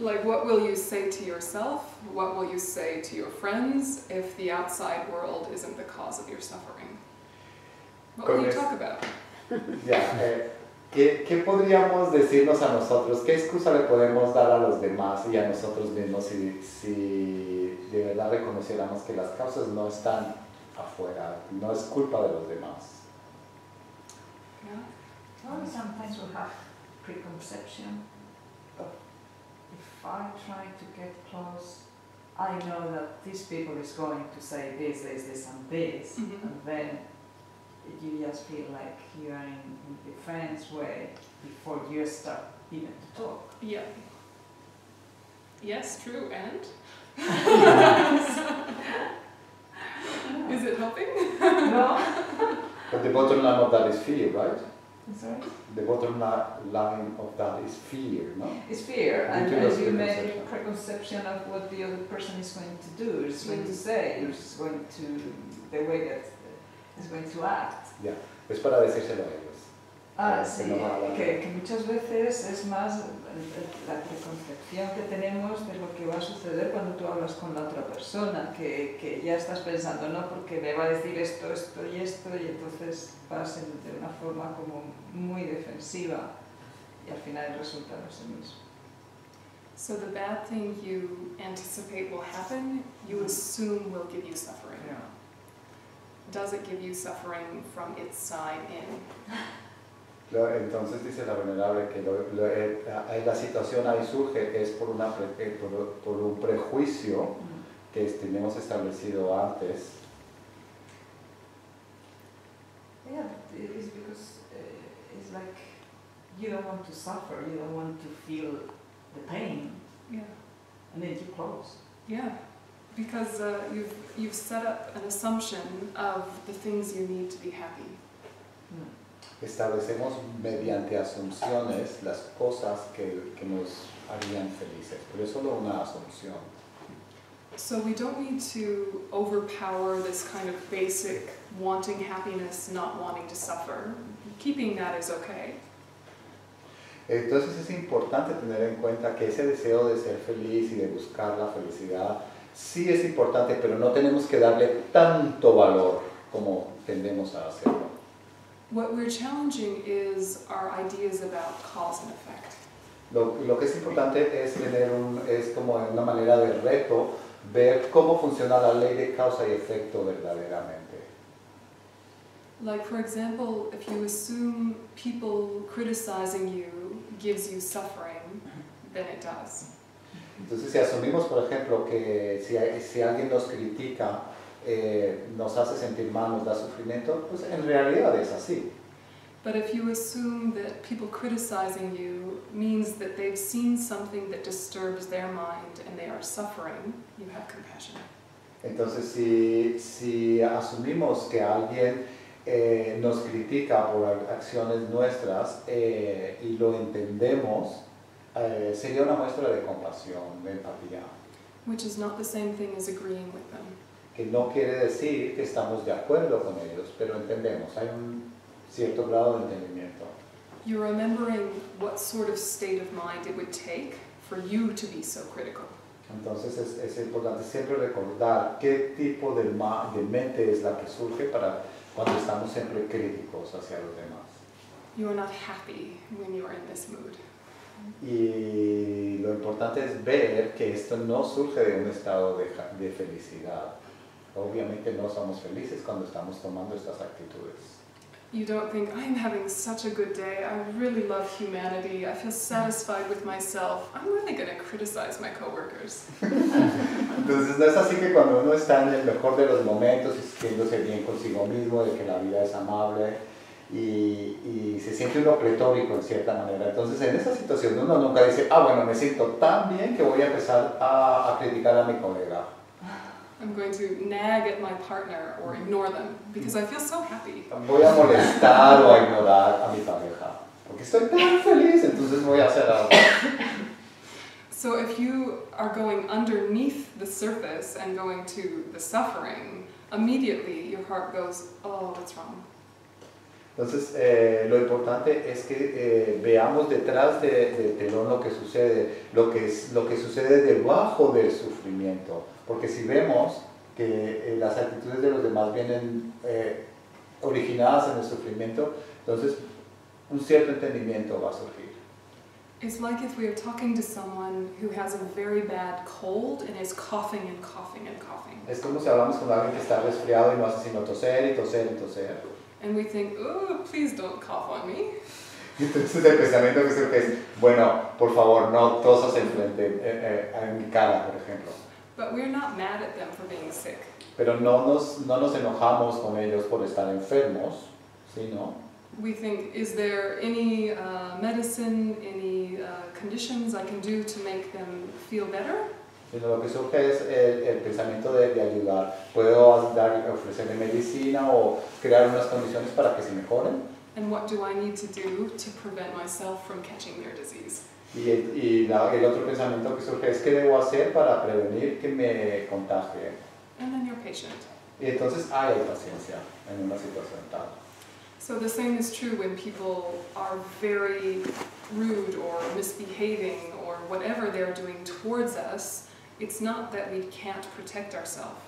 like, what will you say to yourself? What will you say to your friends if the outside world isn't the cause of your suffering? What will you talk about? Ya, eh, ¿qué, ¿Qué podríamos decirnos a nosotros? ¿Qué excusa le podemos dar a los demás y a nosotros mismos si, si de verdad reconociéramos que las causas no están afuera, no es culpa de los demás? Well, sometimes we have preconception if I try to get close, I know that this people is going to say this, this, this, and this, Mhm. and then you just feel like you are in, in defense way before you start even to talk. Yeah. Yes, true, and? Is it helping? no? But the bottom line of that is fear, right? Sorry? The bottom line of that is fear, no? It's fear, and, Due to and those you make a preconception of what the other person is going to do, is going to Mm. say, is going to, the way that is going to act. Es para decírselo a ellos. Ah, Eh, sí, que no que, que muchas veces es más la preconcepción que tenemos de lo que va a suceder cuando tú hablas con la otra persona, que, que ya estás pensando, no, porque me va a decir esto, esto y esto, y entonces vas en- de una forma como muy defensiva y al final el resultado es el mismo. So the bad thing you anticipate will happen, you assume will give you suffering. Does it give you suffering from its side in? Entonces dice la venerable que lo- lo- eh, la situación ahí surge es por, una eh, por, por un prejuicio que tenemos establecido antes. Yeah, it is because uh, it's like you don't want to suffer, you don't want to feel the pain, Yeah. and then you close. Yeah. Because uh, you've, you've set up an assumption of the things you need to be happy. Establecemos mediante asunciones las cosas que, que nos harían felices, pero es solo una asunción. So we don't need to overpower this kind of basic wanting happiness, not wanting to suffer. Keeping that is okay. Entonces es importante tener en cuenta que ese deseo de ser feliz y de buscar la felicidad sí es importante, pero no tenemos que darle tanto valor como tendemos a hacerlo. What we're challenging is our ideas about cause and effect. Lo, lo que es importante es tener un, es como una manera de reto ver cómo funciona la ley de causa y efecto verdaderamente. Like, for example, if you assume people criticizing you gives you suffering, then it does. Entonces, si asumimos, por ejemplo, que si, alguien nos critica, eh, nos hace sentir mal, nos da sufrimiento, pues en realidad es así. But if you assume that people criticizing you means that they've seen something that disturbs their mind and they are suffering, you have compassion. Entonces, si, si asumimos que alguien eh, nos critica por acciones nuestras eh, y lo entendemos, eh, sería una muestra de compasión, de empatía. Which is not the same thing as agreeing with them. Que no quiere decir que estamos de acuerdo con ellos, pero entendemos, hay un cierto grado de entendimiento. You're remembering what sort of state of mind it would take for you to be so critical. Entonces es, es importante siempre recordar qué tipo de, ma de mente es la que surge para cuando estamos siempre críticos hacia los demás. You are not happy when you are in this mood. Y lo importante es ver que esto no surge de un estado de, de felicidad. Obviamente no somos felices cuando estamos tomando estas actitudes. You don't think, I'm having such a good day, I really love humanity, I feel satisfied with myself, I'm really going to criticize my coworkers. Entonces no es así que cuando uno está en el mejor de los momentos y sintiéndose bien consigo mismo, de que la vida es amable y, y se siente uno pletórico en cierta manera. Entonces en esa situación uno nunca dice, ah bueno, me siento tan bien que voy a empezar a, a criticar a mi colega. I'm going to nag at my partner or ignore them because I feel so happy. Voy a molestar o a ignorar a mi pareja porque estoy tan feliz, entonces voy a hacer algo. So if you are going underneath the surface and going to the suffering, immediately your heart goes, oh, what's wrong? Entonces, eh, lo importante es que eh, veamos detrás del de telón lo que sucede, lo que, es, lo que sucede debajo del sufrimiento. Porque si vemos que eh, las actitudes de los demás vienen eh, originadas en el sufrimiento, entonces un cierto entendimiento va a surgir. It's like if we are talking to someone who has a very bad cold and is coughing and coughing and coughing. Es como si hablamos con alguien que está resfriado y no hace sino toser y toser y toser. And we think, oh, please don't cough on me. Entonces el pensamiento que surge es, bueno, por favor, no tosas en frente, eh, eh, en mi cara, por ejemplo. But we're not mad at them for being sick. Pero no nos, no nos enojamos con ellos por estar enfermos, ¿sí, no? We think, is there any uh, medicine, any uh, conditions I can do to make them feel better? Sino lo que surge es el, el pensamiento de, de, ayudar. Puedo dar, ofrecerle medicina o crear unas condiciones para que se mejoren. And what do I need to do to prevent myself from catching their disease? Y, el, y la, el otro pensamiento que surge es qué debo hacer para prevenir que me contagie. And then you're patient. Y entonces hay paciencia en una situación tal. So the same is true when people are very rude or misbehaving or whatever they're doing towards us. It's not that we can't protect ourselves.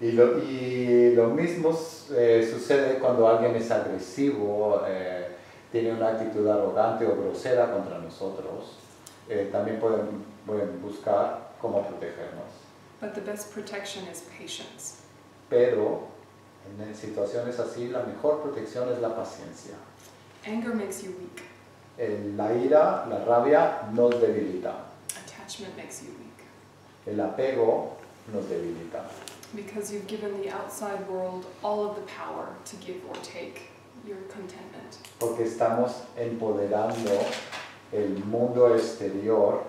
Y lo, y lo mismo eh, sucede cuando alguien es agresivo, eh, tiene una actitud arrogante o grosera contra nosotros. Eh, también pueden, pueden buscar cómo protegernos. But the best protection is patience. Pero en situaciones así la mejor protección es la paciencia. Anger makes you weak. El, la ira, la rabia nos debilita. Attachment makes you weak. El apego nos debilita. Because you've given the outside world all of the power to give or take your contentment. Porque estamos empoderando el mundo exterior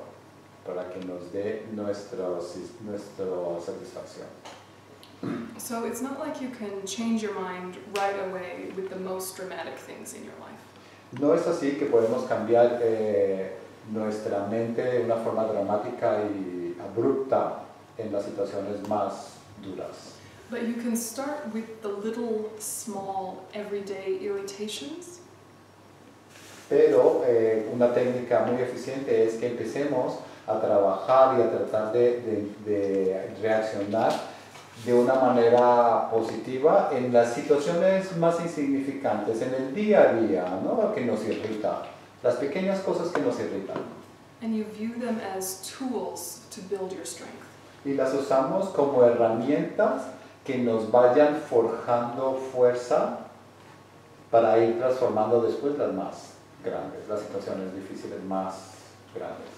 para que nos dé nuestro, nuestra satisfacción. So it's not like you can change your mind right away with the most dramatic things in your life. No es así que podemos cambiar eh, nuestra mente de una forma dramática y abrupta en las situaciones más duras. But you can start with the little, small, everyday irritations. Pero eh, una técnica muy eficiente es que empecemos a trabajar y a tratar de, de, de reaccionar de una manera positiva en las situaciones más insignificantes, en el día a día, ¿no? que nos irrita, las pequeñas cosas que nos irritan. And you view them as tools to build your strength. Y las usamos como herramientas que nos vayan forjando fuerza para ir transformando después las más grandes, las situaciones difíciles más grandes.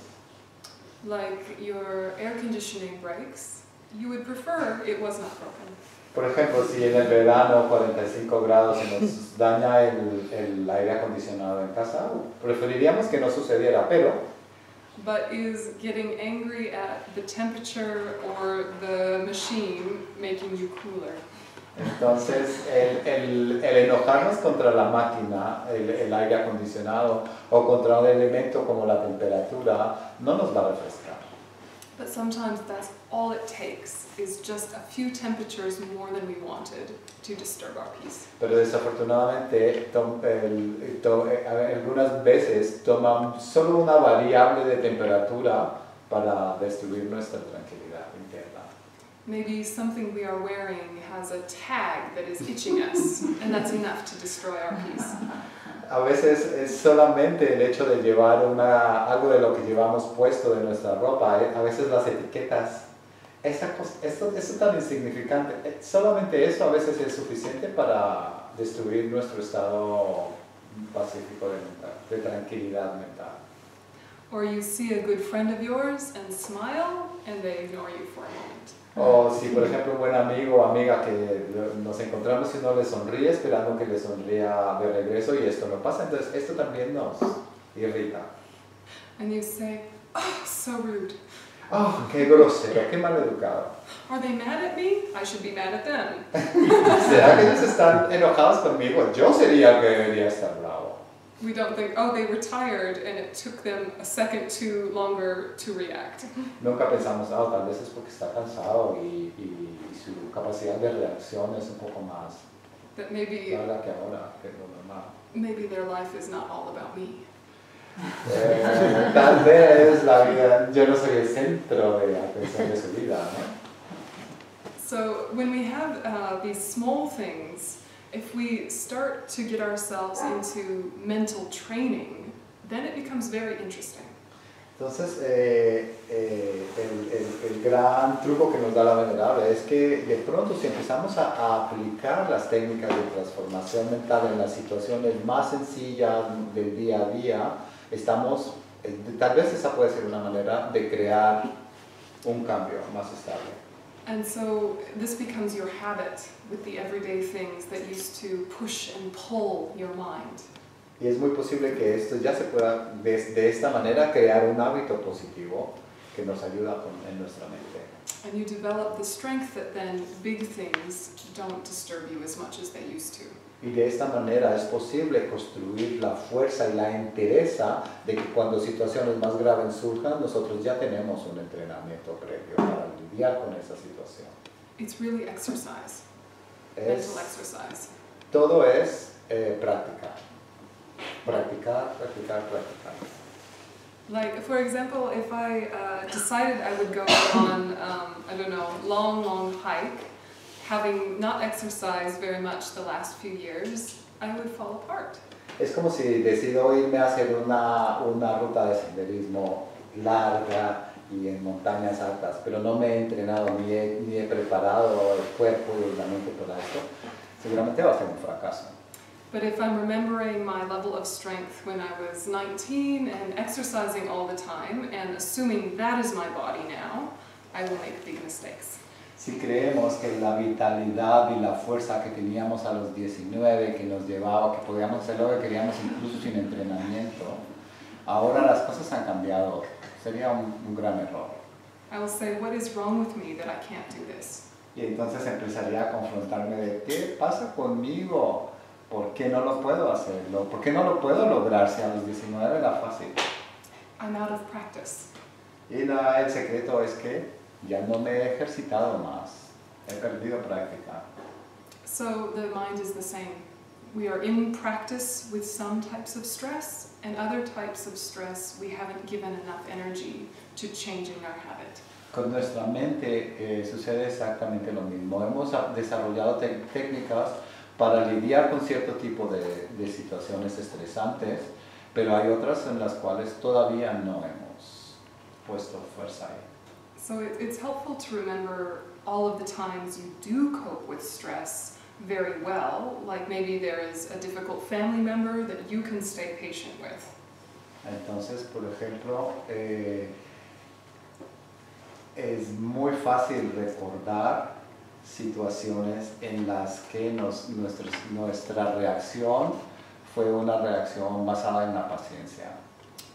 Like your air conditioning breaks, you would prefer it was not broken. Por ejemplo, si en el verano 45 grados se nos daña el, el aire acondicionado en casa, preferiríamos que no sucediera, pero but is getting angry at the temperature or the machine making you cooler. Entonces, el, el, el enojarnos contra la máquina, el, el aire acondicionado, o contra un elemento como la temperatura, no nos va a refrescar. But sometimes that's all it takes is just a few temperatures more than we wanted to disturb our peace. Pero desafortunadamente, el- to- eh, algunas veces toman solo una variable de temperatura para destruir nuestra tranquilidad interna. Maybe something we are wearing has a tag that is itching us, and that's enough to destroy our peace. A veces es solamente el hecho de llevar una, algo de lo que llevamos puesto de nuestra ropa, eh, a veces las etiquetas, esa cosa, esto, esto tan insignificante, eh, solamente eso a veces es suficiente para destruir nuestro estado pacífico de, mental, de tranquilidad mental. Or you see a good friend of yours and smile, and they ignore you for a moment. O si por ejemplo un buen amigo o amiga que nos encontramos y uno le sonríe esperando que le sonría de regreso y esto no pasa, entonces esto también nos irrita. And you say, oh, so rude. Oh, qué grosero, qué mal educado. Are they mad at me? I should be mad at them. ¿Será que ellos están enojados conmigo? Yo sería el que debería estar. We don't think, oh, they were tired and it took them a second too longer to react. Nunca pensamos, ah, tal vez es porque está cansado y, y- y su capacidad de reacción es un poco más That maybe, larga que ahora, que lo normal. maybe their life is not all about me. Eh, tal vez la vida, yo no soy el centro de atención de su vida, ¿no? So when we have uh, these small things, if we start to get ourselves into mental training, then it becomes very interesting. Entonces, eh, eh, el, el- el gran truco que nos da la venerable es que de pronto si empezamos a, a aplicar las técnicas de transformación mental en las situaciones más sencillas del día a día, estamos, eh, tal vez esa puede ser una manera de crear un cambio más estable. And so this becomes your habit with the everyday things that used to push and pull your mind. Y es muy posible que esto ya se pueda de, de esta manera crear un hábito positivo que nos ayuda con- en nuestra mente. And you develop the strength that then big things don't disturb you as much as they used to. Y de esta manera es posible construir la fuerza y la entereza de que cuando situaciones más graves surjan, nosotros ya tenemos un entrenamiento previo para lidiar con esa situación. It's really exercise, Es, mental exercise. todo es eh, práctica. Practicar, practicar, practicar. Like, for example, if I uh, decided I would go on, um, I don't know, long, long hike, having not exercised very much the last few years, I would fall apart. Es como si decido irme a hacer una, una ruta de senderismo larga y en montañas altas, pero no me he entrenado ni he, ni he preparado el cuerpo y la mente para esto, seguramente va a ser un fracaso. But if I'm remembering my level of strength when I was 19 and exercising all the time and assuming that is my body now, I will make big mistakes. Si creemos que la vitalidad y la fuerza que teníamos a los 19, que nos llevaba, que podíamos hacer lo que queríamos incluso sin entrenamiento, ahora las cosas han cambiado, sería un, un gran error. I will say, what is wrong with me that I can't do this? Y entonces empezaría a confrontarme de qué pasa conmigo, por qué no lo puedo hacerlo, por qué no lo puedo lograr si a los 19 era fácil. I'm out of practice. Y la- el secreto es que ya no me he ejercitado más, he perdido práctica. So the mind is the same. We are in practice with some types of stress, and other types of stress we haven't given enough energy to changing our habit. Con nuestra mente eh, sucede exactamente lo mismo. Hemos desarrollado técnicas para lidiar con cierto tipo de, de situaciones estresantes, pero hay otras en las cuales todavía no hemos puesto fuerza ahí. So it, it's helpful to remember all of the times you do cope with stress very well, like maybe there is a difficult family member that you can stay patient with. Entonces, por ejemplo, eh, es muy fácil recordar situaciones en las que nos- nuestra, nuestra reacción fue una reacción basada en la paciencia.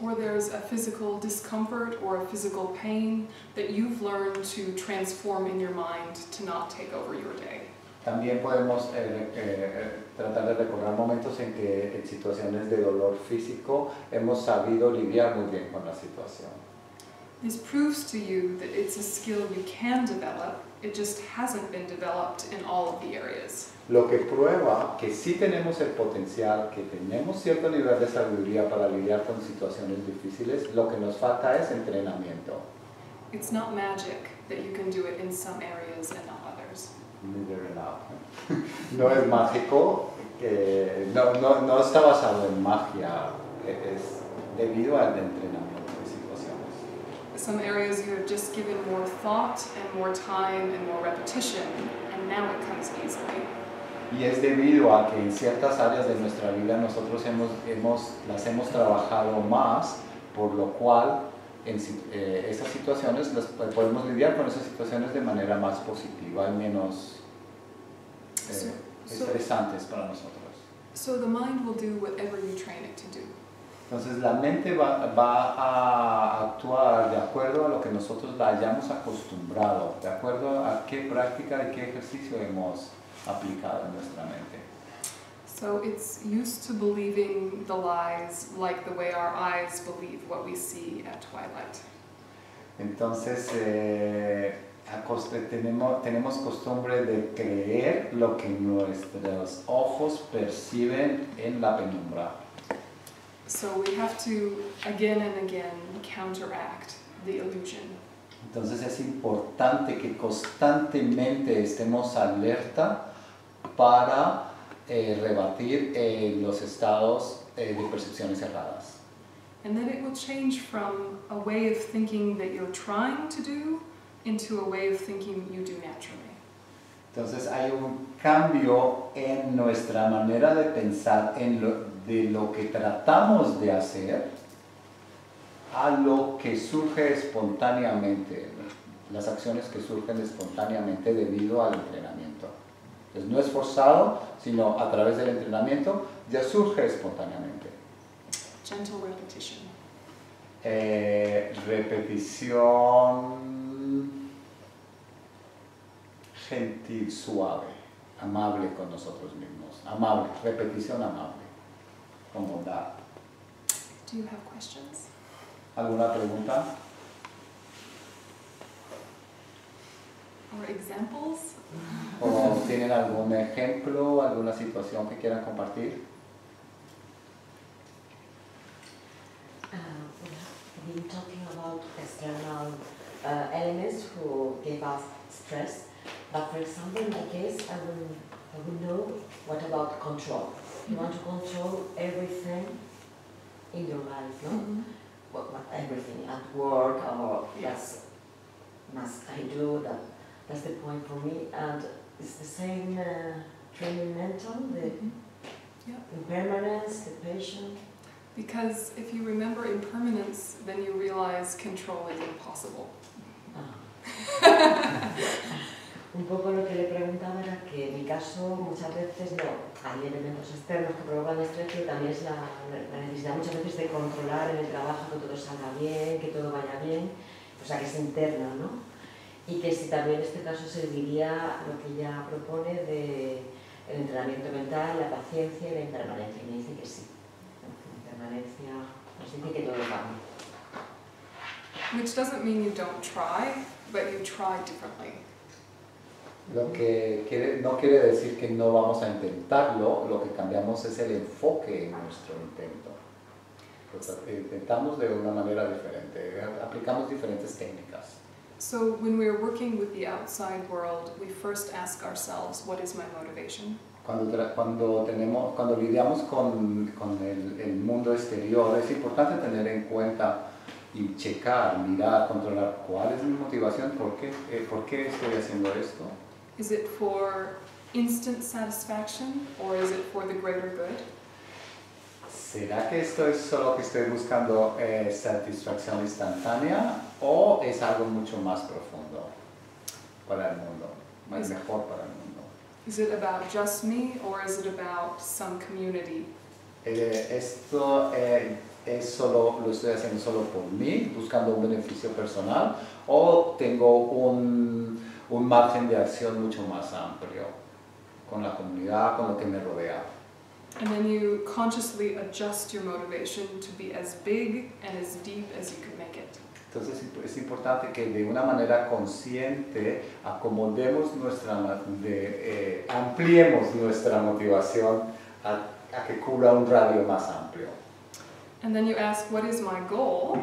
Or there's a physical discomfort or a physical pain that you've learned to transform in your mind to not take over your day. También podemos eh, eh, tratar de recordar momentos en que en situaciones de dolor físico hemos sabido lidiar muy bien con la situación. This proves to you that it's a skill you can develop, it just hasn't been developed in all of the areas. Lo que prueba que sí tenemos el potencial, que tenemos cierto nivel de sabiduría para lidiar con situaciones difíciles, lo que nos falta es entrenamiento. It's not magic that you can do it in some areas and not others. Neither enough. No es mágico, que no, no, no está basado en magia, es debido al entrenamiento de situaciones. Some areas you have just given more thought and more time and more repetition, and now it comes easily. Y es debido a que en ciertas áreas de nuestra vida nosotros hemos, hemos, las hemos trabajado más, por lo cual en eh, esas situaciones las podemos lidiar con esas situaciones de manera más positiva y menos eh, So- so- estresantes para nosotros. So the mind will do whatever you train it to do. Entonces la mente va, va a actuar de acuerdo a lo que nosotros la hayamos acostumbrado, de acuerdo a qué práctica y qué ejercicio hemos aplicado en nuestra mente. So it's used to believing the lies like the way our eyes believe what we see at twilight. Entonces eh, tenemos, tenemos costumbre de creer lo que nuestros ojos perciben en la penumbra. So we have to again and again counteract the illusion. Entonces es importante que constantemente estemos alerta para eh, rebatir eh, los estados eh, de percepciones erradas. And then it will change from a way of thinking that you're trying to do into a way of thinking you do naturally. Entonces hay un cambio en nuestra manera de pensar en lo, de lo que tratamos de hacer a lo que surge espontáneamente, las acciones que surgen espontáneamente debido al entrenamiento. Entonces no es forzado, sino a través del entrenamiento ya surge espontáneamente. Gentle repetition. Eh, repetición gentil, suave, amable con nosotros mismos. Amable, repetición amable, con bondad. Do you have questions? ¿Alguna pregunta? Or examples? ¿O tienen algún ejemplo, alguna situación que quieran compartir? Uh, we have been talking about external uh, elements who give us stress, but for example, in my case, I will, I will know what about control. You want to control everything in your life, no? Mhm. What, what everything at work or Yes. that's must I do that? That's the point for me, and it's the same uh, training mental, the Mhm. impermanence, the patience. Because if you remember impermanence, then you realize control is impossible. Ah. Un poco lo que le preguntaba era que en mi caso muchas veces no, hay elementos externos que provocan estrés, pero también es la, la necesidad muchas veces de controlar en el trabajo que todo salga bien, que todo vaya bien, o sea que es interna, ¿no? Y que si también en este caso serviría lo que ella propone de el entrenamiento mental, la paciencia y la impermanencia. Y me dice que sí. La impermanencia nos dice que todo cambia. Which doesn't mean you don't try, but you try differently. Lo que quiere- no quiere decir que no vamos a intentarlo, lo que cambiamos es el enfoque en nuestro intento. Pues, intentamos de una manera diferente, aplicamos diferentes técnicas. So when we're working with the outside world, we first ask ourselves, what is my motivation? Cuando, cuando, tenemos, cuando lidiamos con, con el, el mundo exterior, es importante tener en cuenta y checar, mirar, controlar cuál es mi motivación, por qué, eh, por qué estoy haciendo esto. Is it for instant satisfaction or is it for the greater good? ¿Será que esto es solo que estoy buscando eh, satisfacción instantánea o es algo mucho más profundo para el mundo, más Es- mejor para el mundo? Is it about just me or is it about some community? Eh, esto, eh, es solo, lo estoy haciendo solo por mí, buscando un beneficio personal, o tengo un, un margen de acción mucho más amplio con la comunidad, con lo que me rodea. And then you consciously adjust your motivation to be as big and as deep as you can make it. Entonces es importante que de una manera consciente acomodemos nuestra, de, eh, ampliemos nuestra motivación a, a que cubra un radio más amplio. And then you ask, what is my goal?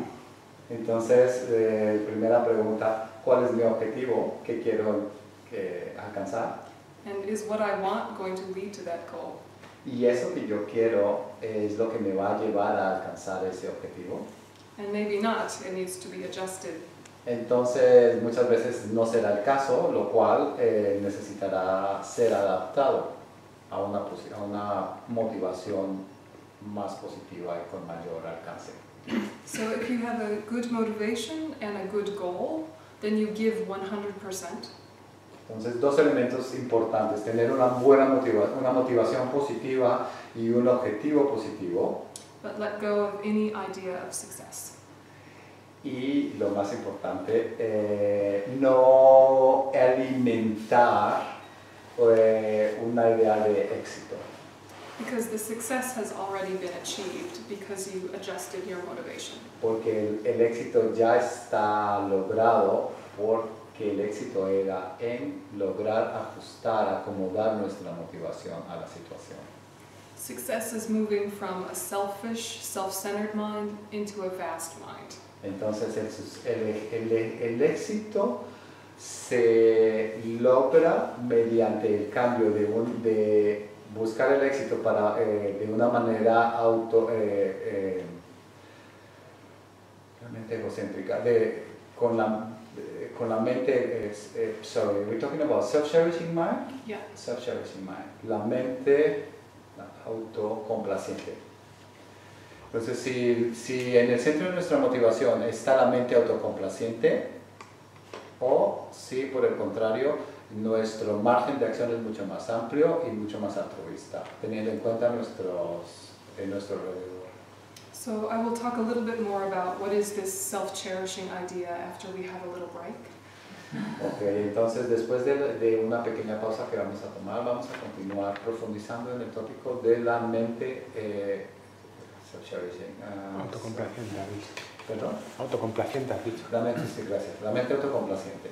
Entonces, eh, primera pregunta, ¿cuál es mi objetivo? ¿Qué quiero que alcanzar? And is what I want going to lead to that goal? Y eso que yo quiero es lo que me va a llevar a alcanzar ese objetivo. And maybe not, it needs to be adjusted. Entonces, muchas veces no será el caso, lo cual eh, necesitará ser adaptado a una, a una motivación más positiva y con mayor alcance. So if you have a good motivation and a good goal, then you give 100%. Entonces, dos elementos importantes, tener una buena motiva una motivación positiva y un objetivo positivo. but let go of any idea of success. Y lo más importante, eh, no alimentar eh, una idea de éxito. Because the success has already been achieved because you adjusted your motivation. Porque el, el éxito ya está logrado porque el éxito era en lograr ajustar, acomodar nuestra motivación a la situación. Success is moving from a selfish, self-centered mind into a vast mind. Entonces el, el- el- el éxito se logra mediante el cambio de, un- de buscar el éxito para, eh, de una manera auto, eh, eh, realmente egocéntrica, de, con, la, con la mente, es- eh, sorry, we're talking about self-cherishing mind? Yeah. Self-cherishing mind, la mente autocomplaciente. Entonces, si, si en el centro de nuestra motivación está la mente autocomplaciente, o si por el contrario, nuestro margen de acción es mucho más amplio y mucho más altruista, teniendo en cuenta nuestros, en nuestro alrededor. So I will talk a little bit more about what is this self-cherishing idea after we have a little break. Ok, entonces después de, de una pequeña pausa que vamos a tomar, vamos a continuar profundizando en el tópico de la mente eh, self-cherishing. ah, Autocomplaciente, has dicho. Perdón. Autocomplaciente, has dicho. La mente, sí, gracias. La mente autocomplaciente.